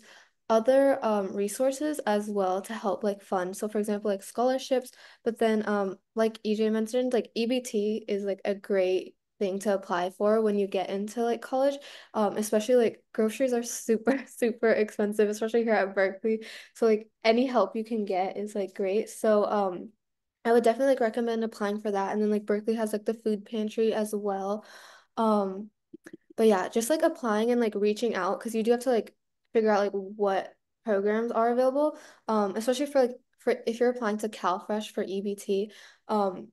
Speaker 8: other um resources as well to help like fund. So for example, like scholarships, but then um like EJ mentioned, like EBT is like a great thing to apply for when you get into like college. Um, especially like groceries are super, super expensive, especially here at Berkeley. So like any help you can get is like great. So um I would definitely like recommend applying for that. And then like Berkeley has like the food pantry as well. Um, but yeah, just like applying and like reaching out because you do have to like figure out like what programs are available. Um, especially for like for if you're applying to CalFresh for EBT, um,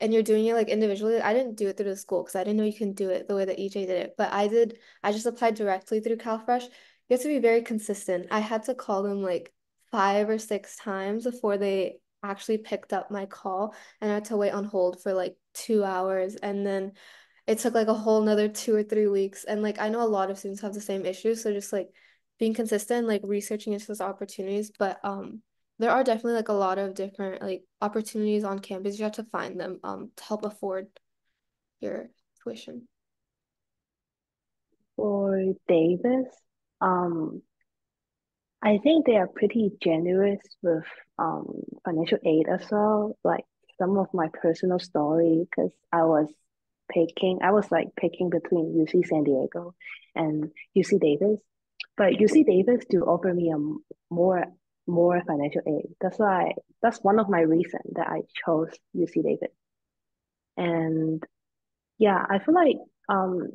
Speaker 8: and you're doing it like individually. I didn't do it through the school because I didn't know you can do it the way that EJ did it. But I did. I just applied directly through CalFresh. You have to be very consistent. I had to call them like five or six times before they actually picked up my call, and I had to wait on hold for like two hours, and then it took like a whole another two or three weeks. And like I know a lot of students have the same issues, so just like being consistent, like researching into those opportunities. But um, there are definitely like a lot of different like opportunities on campus. You have to find them um to help afford your tuition.
Speaker 7: For Davis, um, I think they are pretty generous with um financial aid as well. Like some of my personal story, because I was picking, I was like picking between UC San Diego and UC Davis. But UC Davis do offer me a more more financial aid. That's why that's one of my reasons that I chose UC Davis. And yeah, I feel like um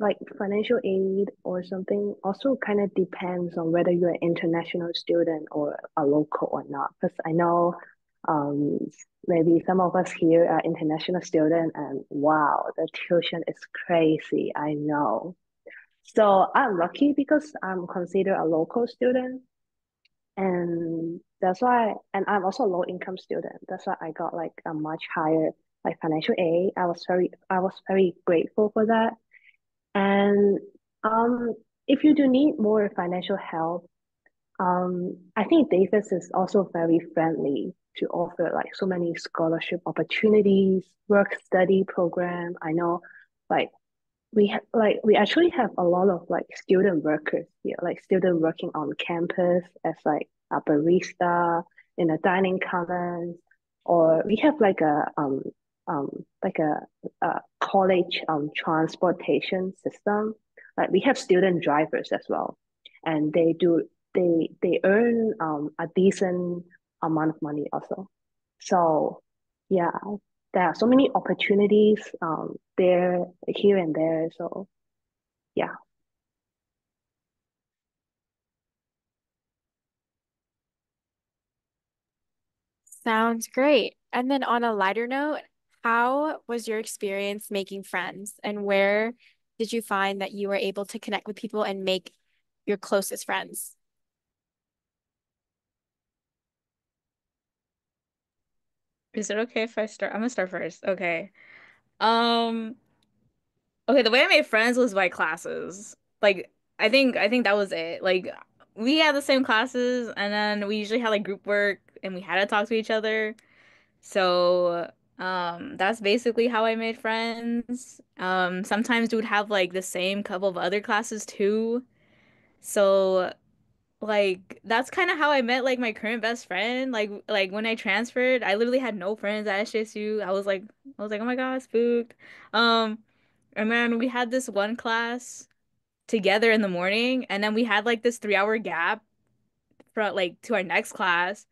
Speaker 7: like financial aid or something also kind of depends on whether you're an international student or a local or not. Because I know um maybe some of us here are international student and wow, the tuition is crazy. I know. So I'm lucky because I'm considered a local student. And that's why, and I'm also a low income student. That's why I got like a much higher like financial aid. I was very, I was very grateful for that. And um, if you do need more financial help, um, I think Davis is also very friendly to offer like so many scholarship opportunities, work study program. I know like we have like we actually have a lot of like student workers here, like student working on campus as like a barista in a dining commons, or we have like a um um like a, a college um transportation system. Like we have student drivers as well, and they do they they earn um a decent amount of money also. So yeah, there are so many opportunities um there here and there. So yeah.
Speaker 1: Sounds great. And then on a lighter note, how was your experience making friends and where did you find that you were able to connect with people and make your closest friends?
Speaker 6: Is it okay if I start? I'm gonna start first. Okay. Um, okay, the way I made friends was by classes. Like I think I think that was it. Like we had the same classes and then we usually had like group work and we had to talk to each other. So, um, that's basically how I made friends. Um, sometimes we would have like the same couple of other classes too. So like that's kind of how I met like my current best friend. Like like when I transferred, I literally had no friends at SJSU. I was like I was like, "Oh my God, spooked." Um, and then we had this one class together in the morning, and then we had like this three hour gap from like to our next class.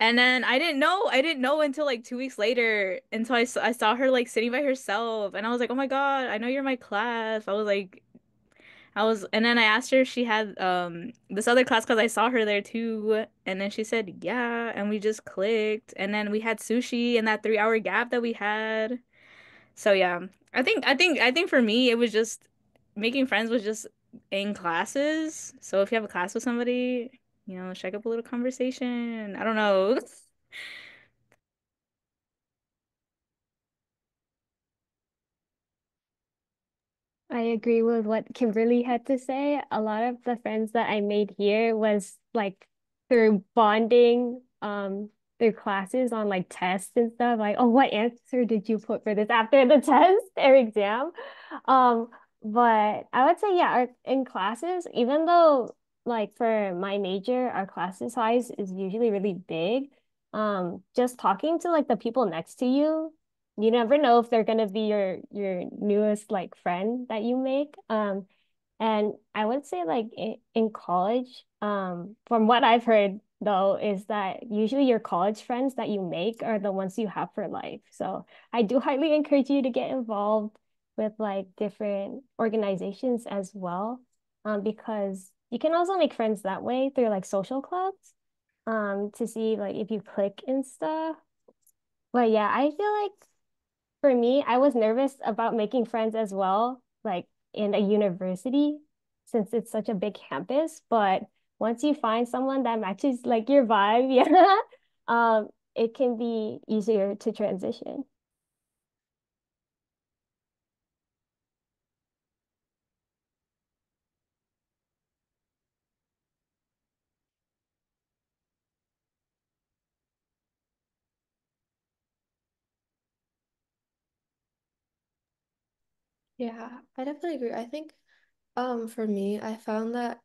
Speaker 6: And then I didn't know, I didn't know until like two weeks later, until I I saw her like sitting by herself, and I was like, "Oh my God, I know you're my class." I was like, I was, and then I asked her if she had um this other class because I saw her there too, and then she said yeah, and we just clicked, and then we had sushi in that three hour gap that we had. So yeah, I think I think I think for me it was just making friends was just in classes. So if you have a class with somebody, you know, strike up a little conversation. I don't know.
Speaker 3: I agree with what Kimberly had to say. A lot of the friends that I made here was like through bonding, um, through classes on like tests and stuff. Like, oh, what answer did you put for this after the test or exam? Um, but I would say, yeah, our, in classes, even though like for my major, our class size is usually really big, um, just talking to like the people next to you you never know if they're gonna be your your newest like friend that you make. Um, and I would say like in, in college, um, from what I've heard though, is that usually your college friends that you make are the ones you have for life. So I do highly encourage you to get involved with like different organizations as well, um, because you can also make friends that way through like social clubs, um, to see like if you click and stuff. But yeah, I feel like for me, I was nervous about making friends as well, like in a university, since it's such a big campus. But once you find someone that matches like your vibe, yeah, um, it can be easier to transition.
Speaker 8: Yeah, I definitely agree. I think um for me, I found that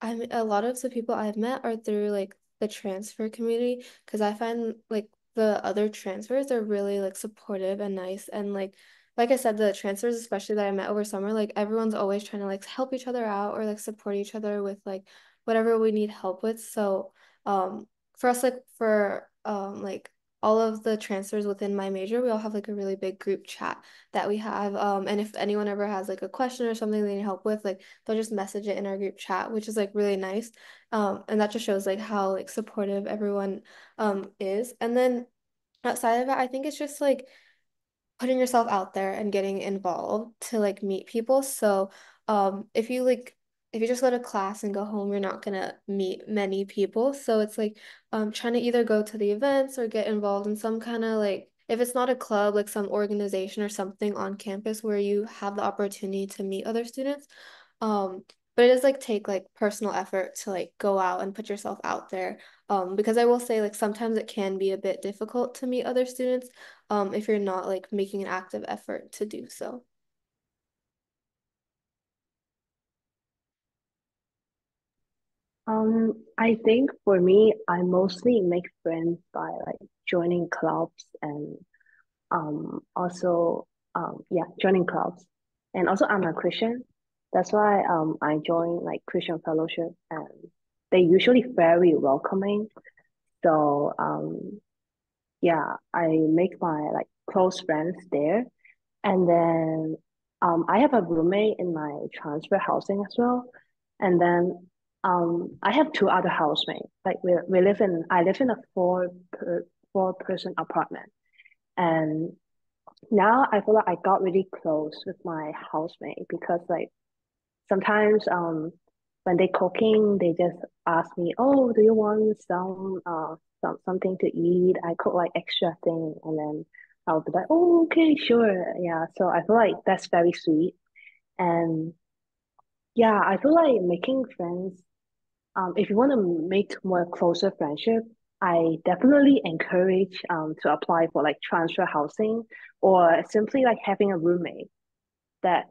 Speaker 8: I'm a lot of the people I've met are through like the transfer community because I find like the other transfers are really like supportive and nice and like like I said, the transfers especially that I met over summer, like everyone's always trying to like help each other out or like support each other with like whatever we need help with. So um for us like for um like all of the transfers within my major, we all have like a really big group chat that we have. Um, and if anyone ever has like a question or something they need help with, like they'll just message it in our group chat, which is like really nice. Um, and that just shows like how like supportive everyone um is. And then outside of that, I think it's just like putting yourself out there and getting involved to like meet people. So um if you like if you just go to class and go home, you're not gonna meet many people. So it's like um trying to either go to the events or get involved in some kind of like if it's not a club, like some organization or something on campus where you have the opportunity to meet other students. Um, but it does like take like personal effort to like go out and put yourself out there. Um, because I will say like sometimes it can be a bit difficult to meet other students um if you're not like making an active effort to do so.
Speaker 7: Um, I think for me, I mostly make friends by like joining clubs and um also um yeah, joining clubs. And also I'm a Christian. That's why um I join like Christian fellowship and they're usually very welcoming. So um yeah, I make my like close friends there. And then um I have a roommate in my transfer housing as well. And then um, I have two other housemates. Like we we live in I live in a four per four person apartment, and now I feel like I got really close with my housemate because like sometimes um when they cooking they just ask me, oh, do you want some uh some something to eat? I cook like extra thing, and then I'll be like, oh, okay, sure, yeah. So I feel like that's very sweet, and yeah, I feel like making friends um, if you want to make more closer friendship, I definitely encourage um to apply for like transfer housing or simply like having a roommate that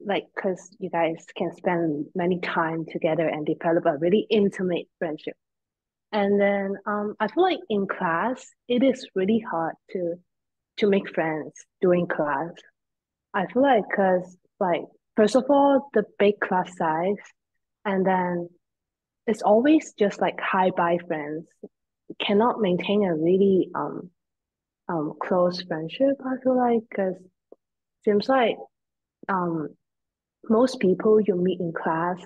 Speaker 7: like because you guys can spend many time together and develop a really intimate friendship. And then um I feel like in class it is really hard to to make friends during class. I feel like because like first of all the big class size and then it's always just like hi bye friends. Cannot maintain a really um um close friendship. I feel like because seems like um most people you meet in class,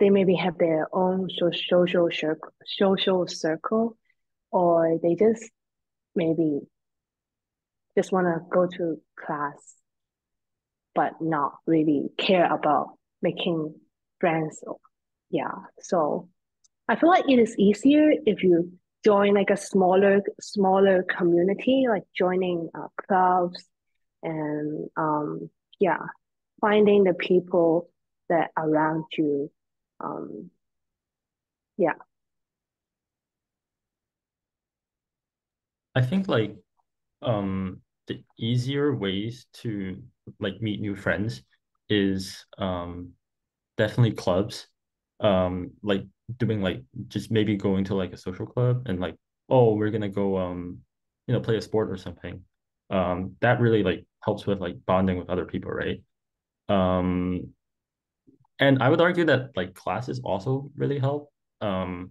Speaker 7: they maybe have their own social circle, social circle, or they just maybe just want to go to class, but not really care about making friends yeah so i feel like it is easier if you join like a smaller smaller community like joining uh, clubs and um yeah finding the people that around you um yeah.
Speaker 5: I think like um the easier ways to like meet new friends is um definitely clubs um like doing like just maybe going to like a social club and like oh we're gonna go um you know play a sport or something. Um that really like helps with like bonding with other people right? Um and i would argue that like classes also really help um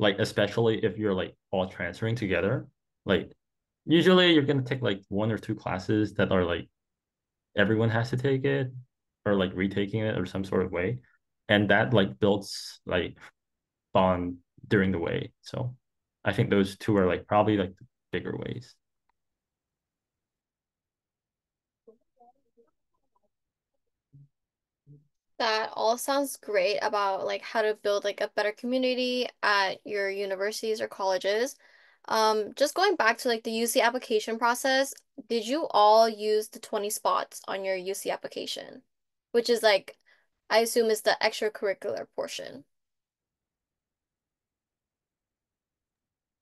Speaker 5: like especially if you're like all transferring together. Like usually you're gonna take like one or two classes that are like everyone has to take it or like retaking it or some sort of way and that like builds like bond during the way so i think those two are like probably like the bigger ways
Speaker 10: That all sounds great about like how to build like a better community at your universities or colleges. Um, just going back to like the UC application process, did you all use the 20 spots on your UC application? Which is like I assume is the extracurricular portion.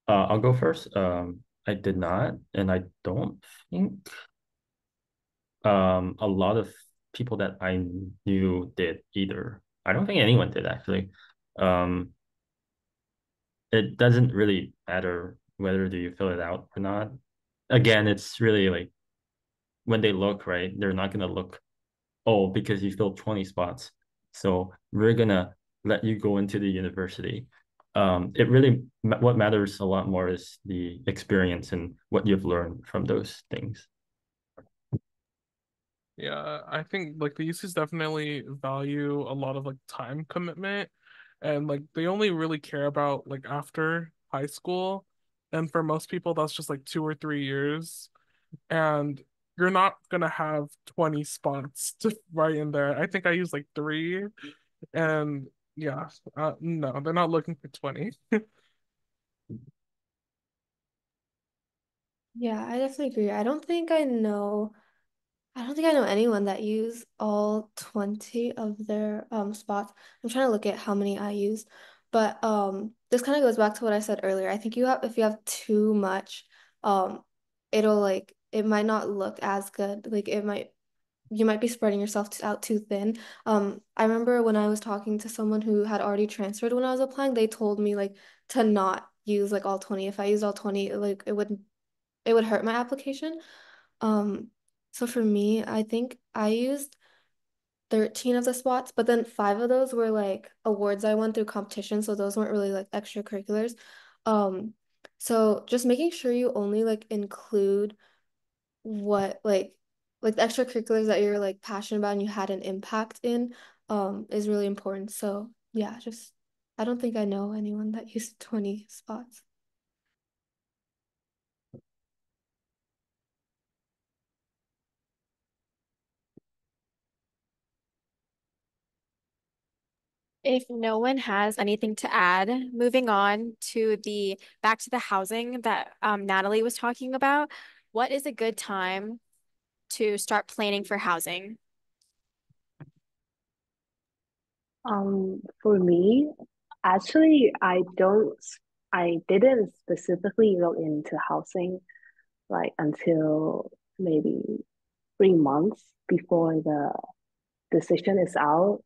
Speaker 5: Uh, I'll go first. Um, I did not, and I don't think um a lot of people that I knew did either. I don't think anyone did actually. Um, it doesn't really matter whether do you fill it out or not. Again, it's really like when they look, right? They're not gonna look, oh, because you filled 20 spots. So we're gonna let you go into the university. Um, it really what matters a lot more is the experience and what you've learned from those things.
Speaker 4: Yeah, I think like the UCs definitely value a lot of like time commitment and like they only really care about like after high school. And for most people, that's just like two or three years. And you're not gonna have 20 spots to right in there. I think I used like three. And yeah, uh, no, they're not looking for 20.
Speaker 8: Yeah, I definitely agree. I don't think I know I don't think I know anyone that use all 20 of their um spots. I'm trying to look at how many I used. But um this kind of goes back to what I said earlier. I think you have if you have too much, um it'll like it might not look as good. Like it might you might be spreading yourself out too thin. Um, I remember when I was talking to someone who had already transferred when I was applying, they told me like to not use like all 20. If I used all 20, like it would it would hurt my application. Um, so for me, I think I used 13 of the spots, but then five of those were like awards I won through competition, so those weren't really like extracurriculars. Um, so just making sure you only like include what like like the extracurriculars that you're like passionate about and you had an impact in um is really important. So yeah, just I don't think I know anyone that used 20 spots.
Speaker 1: If no one has anything to add, moving on to the back to the housing that um, Natalie was talking about, what is a good time to start planning for housing?
Speaker 7: Um, for me, actually, I don't, I didn't specifically look into housing like until maybe three months before the decision is out.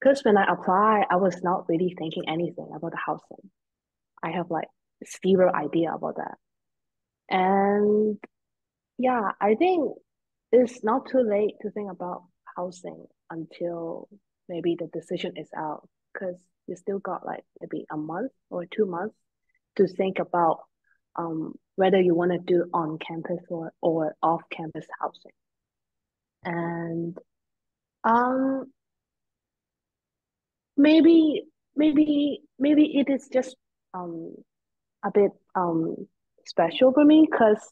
Speaker 7: Because when I applied, I was not really thinking anything about the housing. I have like zero idea about that. And yeah, I think it's not too late to think about housing until maybe the decision is out because you still got like maybe a month or two months to think about um, whether you want to do on campus or, or off campus housing. And um, maybe maybe maybe it is just um a bit um special for me because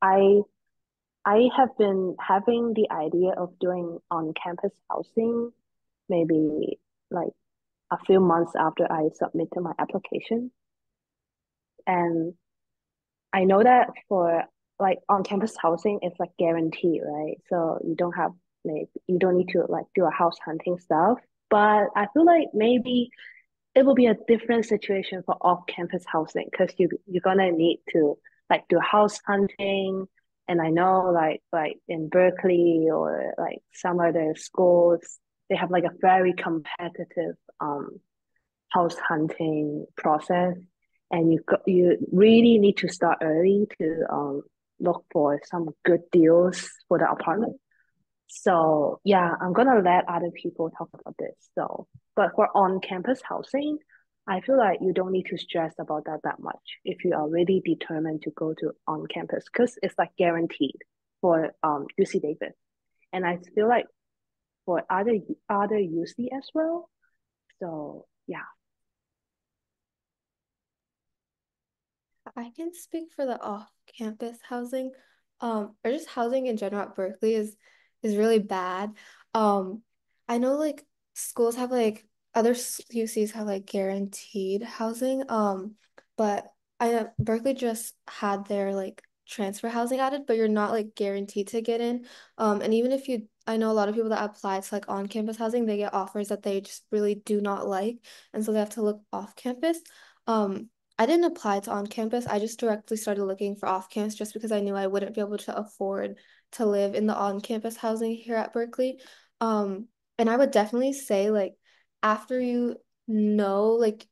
Speaker 7: I I have been having the idea of doing on campus housing maybe like a few months after I submitted my application. And I know that for like on campus housing, it's like guaranteed, right? So you don't have like you don't need to like do a house hunting stuff. But I feel like maybe it will be a different situation for off-campus housing because you you're gonna need to like do house hunting. And I know like like in Berkeley or like some other schools, they have like a very competitive um house hunting process. And you go, you really need to start early to um look for some good deals for the apartment. So yeah, I'm gonna let other people talk about this. So, but for on-campus housing, I feel like you don't need to stress about that that much if you are really determined to go to on campus because it's like guaranteed for um UC Davis, and I feel like for other other UC as well. So yeah.
Speaker 8: I can speak for the off-campus housing, um, or just housing in general at Berkeley is is really bad. Um, I know like schools have like other UCs have like guaranteed housing. Um, but I know Berkeley just had their like transfer housing added, but you're not like guaranteed to get in. Um, and even if you, I know a lot of people that apply to like on campus housing, they get offers that they just really do not like, and so they have to look off campus. Um, I didn't apply to on campus. I just directly started looking for off campus just because I knew I wouldn't be able to afford to live in the on campus housing here at Berkeley. Um, and I would definitely say like after you know like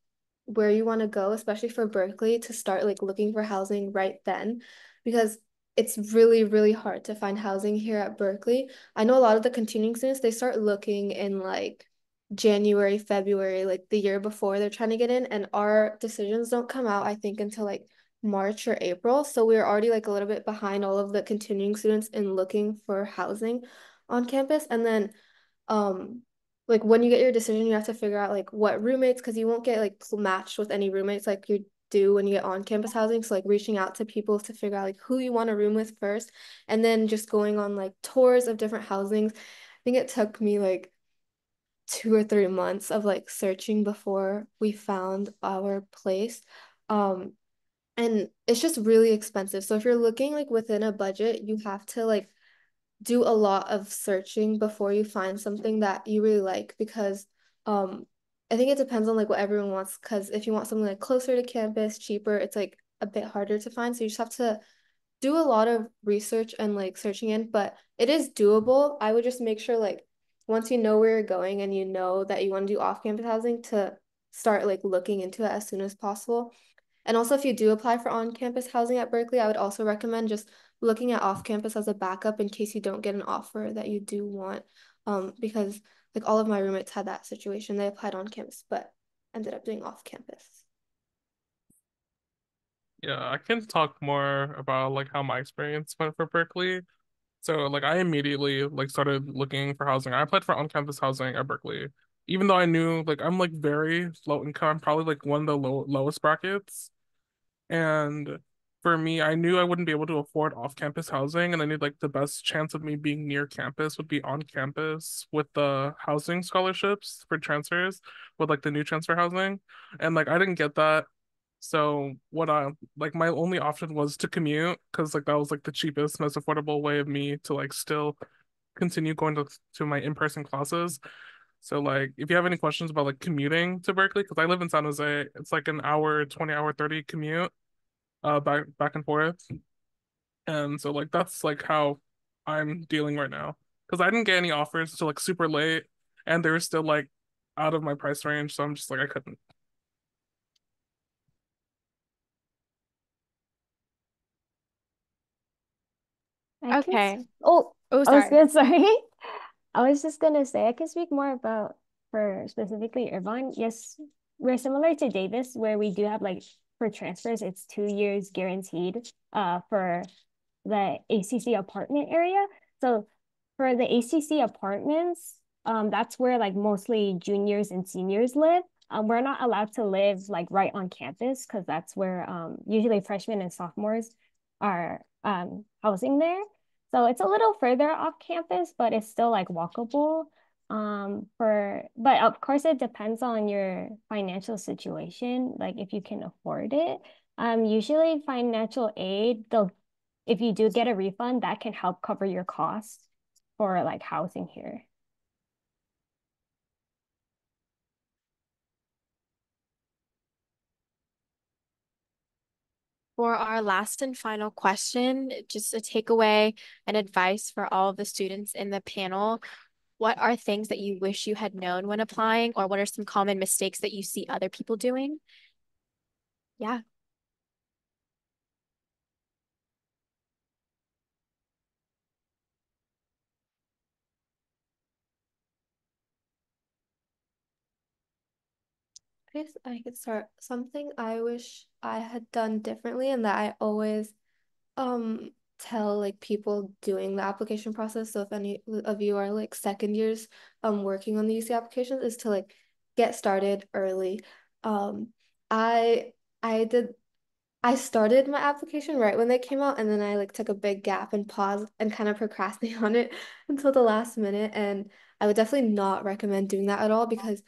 Speaker 8: where you want to go, especially for Berkeley, to start like looking for housing right then because it's really, really hard to find housing here at Berkeley. I know a lot of the continuing students, they start looking in like January, February, like the year before they're trying to get in, and our decisions don't come out, I think, until like March or April. So we are already like a little bit behind all of the continuing students in looking for housing on campus. And then um like when you get your decision, you have to figure out like what roommates, because you won't get like matched with any roommates like you do when you get on campus housing. So like reaching out to people to figure out like who you want to room with first, and then just going on like tours of different housings. I think it took me like two or three months of like searching before we found our place. Um, and it's just really expensive. So if you're looking like within a budget, you have to like do a lot of searching before you find something that you really like because um I think it depends on like what everyone wants because if you want something like closer to campus, cheaper, it's like a bit harder to find. So you just have to do a lot of research and like searching in, but it is doable. I would just make sure like once you know where you're going and you know that you want to do off-campus housing to start like looking into it as soon as possible. And also if you do apply for on-campus housing at Berkeley, I would also recommend just looking at off-campus as a backup in case you don't get an offer that you do want. Um, because like all of my roommates had that situation. They applied on campus, but ended up doing off campus.
Speaker 4: Yeah, I can talk more about like how my experience went for Berkeley. So like I immediately like started looking for housing. I applied for on-campus housing at Berkeley, even though I knew like I'm like very low income, probably like one of the low lowest brackets. And for me, I knew I wouldn't be able to afford off-campus housing, and I knew like the best chance of me being near campus would be on campus with the housing scholarships for transfers with like the new transfer housing. And like I didn't get that. So what I like my only option was to commute because like that was like the cheapest, most affordable way of me to like still continue going to to my in-person classes. So like if you have any questions about like commuting to Berkeley, because I live in San Jose, it's like an hour, 20 hour 30 commute uh back back and forth. And so like that's like how I'm dealing right now. Because I didn't get any offers until like super late and they were still like out of my price range. So I'm just like I couldn't.
Speaker 3: I
Speaker 1: Okay.
Speaker 3: s- oh,
Speaker 1: Oh,
Speaker 3: I was good, sorry. I was just gonna say I can speak more about for specifically Irvine. Yes, we're similar to Davis where we do have like for transfers, it's two years guaranteed uh for the ACC apartment area. So for the ACC apartments, um that's where like mostly juniors and seniors live. Um, we're not allowed to live like right on campus because that's where um usually freshmen and sophomores are um housing there. So it's a little further off campus, but it's still like walkable. Um, for but of course it depends on your financial situation, like if you can afford it. Um, usually financial aid, they'll if you do get a refund, that can help cover your costs for like housing here.
Speaker 1: For our last and final question, just a takeaway and advice for all of the students in the panel. What are things that you wish you had known when applying, or what are some common mistakes that you see other people doing? Yeah.
Speaker 8: Guess I could start something I wish I had done differently and that I always um tell like people doing the application process. So if any of you are like second years um working on the UC applications is to like get started early. Um I I did I started my application right when they came out, and then I like took a big gap and paused and kind of procrastinated on it until the last minute. And I would definitely not recommend doing that at all because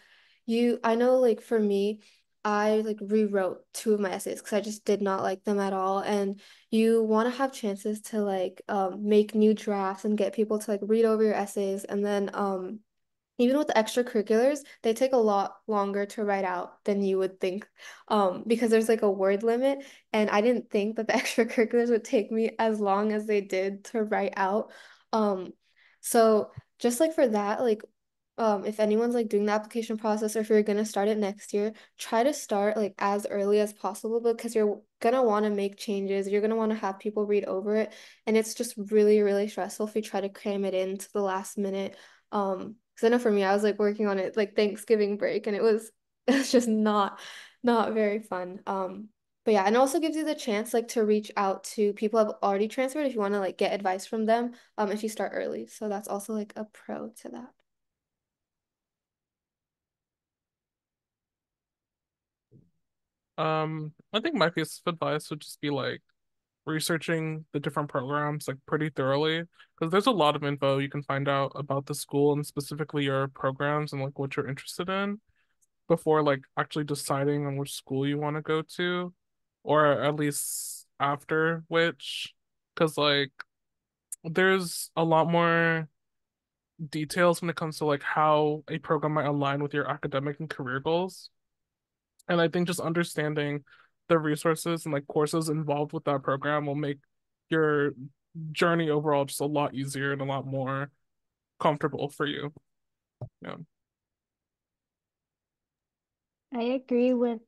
Speaker 8: you, I know like for me, I like rewrote two of my essays because I just did not like them at all. And you want to have chances to like um make new drafts and get people to like read over your essays and then um even with the extracurriculars, they take a lot longer to write out than you would think. Um, because there's like a word limit, and I didn't think that the extracurriculars would take me as long as they did to write out. Um, so just like for that, like um, if anyone's like doing the application process or if you're gonna start it next year, try to start like as early as possible because you're gonna want to make changes. You're gonna want to have people read over it, and it's just really, really stressful if you try to cram it into the last minute. Um, Because I know for me, I was like working on it like Thanksgiving break, and it was it was just not not very fun. Um, but yeah, and also gives you the chance like to reach out to people have already transferred if you want to like get advice from them. Um, if you start early, so that's also like a pro to that.
Speaker 4: Um, I think my piece of advice would just be like researching the different programs like pretty thoroughly because there's a lot of info you can find out about the school and specifically your programs and like what you're interested in before like actually deciding on which school you want to go to or at least after which because like there's a lot more details when it comes to like how a program might align with your academic and career goals and I think just understanding the resources and like courses involved with that program will make your journey overall just a lot easier and a lot more comfortable for you. Yeah.
Speaker 3: I agree with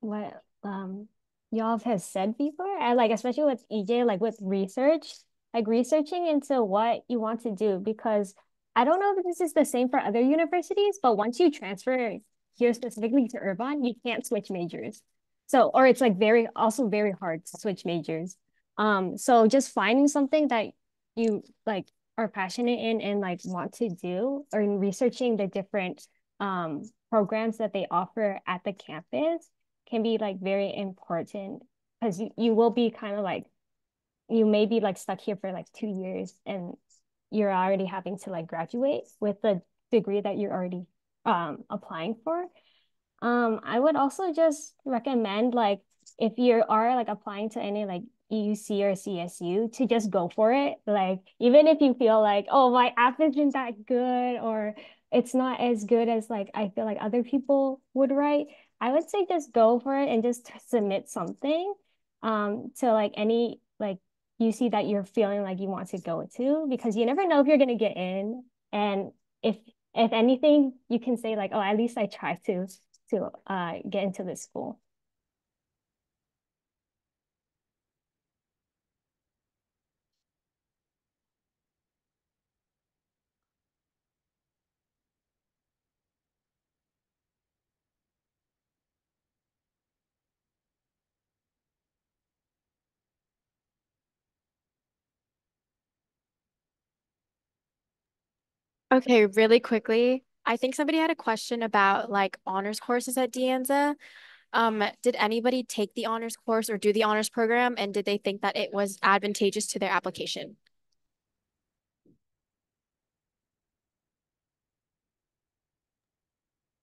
Speaker 3: what um y'all have said before. I like especially with EJ, like with research, like researching into what you want to do because I don't know if this is the same for other universities, but once you transfer here specifically to Irvine, you can't switch majors. So, or it's like very, also very hard to switch majors. Um, so just finding something that you like are passionate in and like want to do or in researching the different um programs that they offer at the campus can be like very important because you, you will be kind of like you may be like stuck here for like two years and you're already having to like graduate with the degree that you're already um applying for. Um, I would also just recommend like if you are like applying to any like EUC or CSU to just go for it. Like even if you feel like, oh, my app isn't that good or it's not as good as like I feel like other people would write, I would say just go for it and just submit something um to like any like UC that you're feeling like you want to go to because you never know if you're gonna get in. And if if anything, you can say like, oh, at least I tried to to uh, get into this school.
Speaker 1: Okay, really quickly, I think somebody had a question about like honors courses at De Anza. Um, did anybody take the honors course or do the honors program, and did they think that it was advantageous to their application?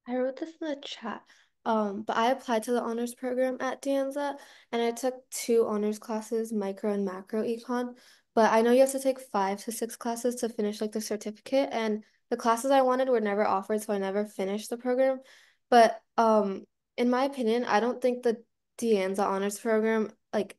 Speaker 8: I wrote this in the chat. Um, but I applied to the honors program at De Anza and I took two honors classes, micro and macro econ. But I know you have to take five to six classes to finish like the certificate, and the classes I wanted were never offered, so I never finished the program. But um, in my opinion, I don't think the De Anza honors program like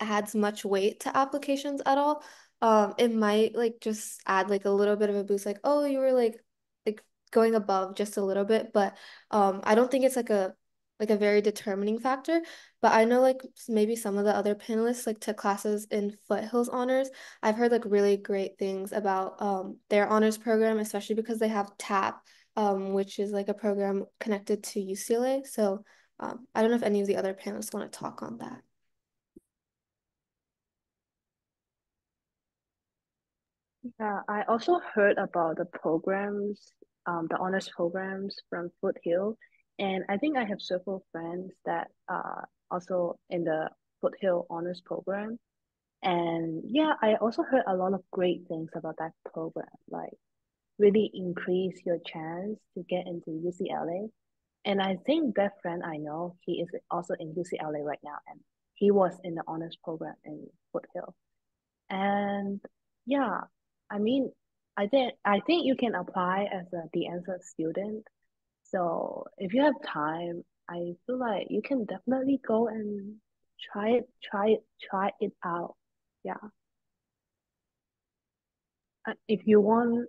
Speaker 8: adds much weight to applications at all. Um, it might like just add like a little bit of a boost, like, oh, you were like like going above just a little bit, but um, I don't think it's like a like a very determining factor. But I know like maybe some of the other panelists like took classes in Foothills Honors. I've heard like really great things about um their honors program, especially because they have TAP, um, which is like a program connected to UCLA. So um, I don't know if any of the other panelists want to talk on that.
Speaker 7: Yeah, I also heard about the programs, um, the honors programs from Foothill, and I think I have several friends that are also in the Foothill honors program. And yeah, I also heard a lot of great things about that program, like really increase your chance to get into UCLA. And I think that friend I know, he is also in UCLA right now, and he was in the honors program in Foothill. And yeah, I mean, I think I think you can apply as a De Anza student. So if you have time, I feel like you can definitely go and try it, try it, try it out. Yeah. Uh, if you want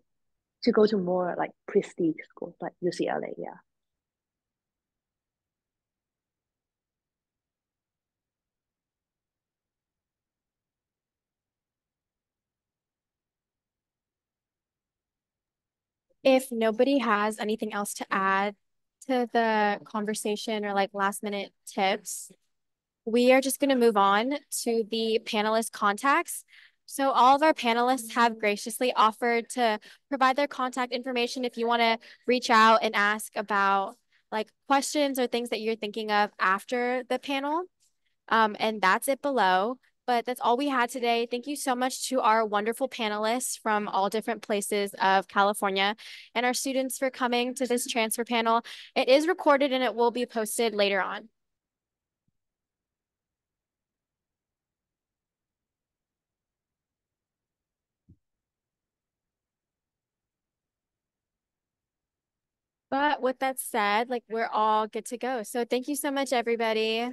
Speaker 7: to go to more like prestige schools like UCLA, yeah.
Speaker 1: If nobody has anything else to add to the conversation or like last minute tips, we are just going to move on to the panelist contacts. So all of our panelists have graciously offered to provide their contact information if you want to reach out and ask about like questions or things that you're thinking of after the panel. Um, and that's it below. But that's all we had today. Thank you so much to our wonderful panelists from all different places of California and our students for coming to this transfer panel. It is recorded and it will be posted later on. But with that said, like we're all good to go. So thank you so much, everybody.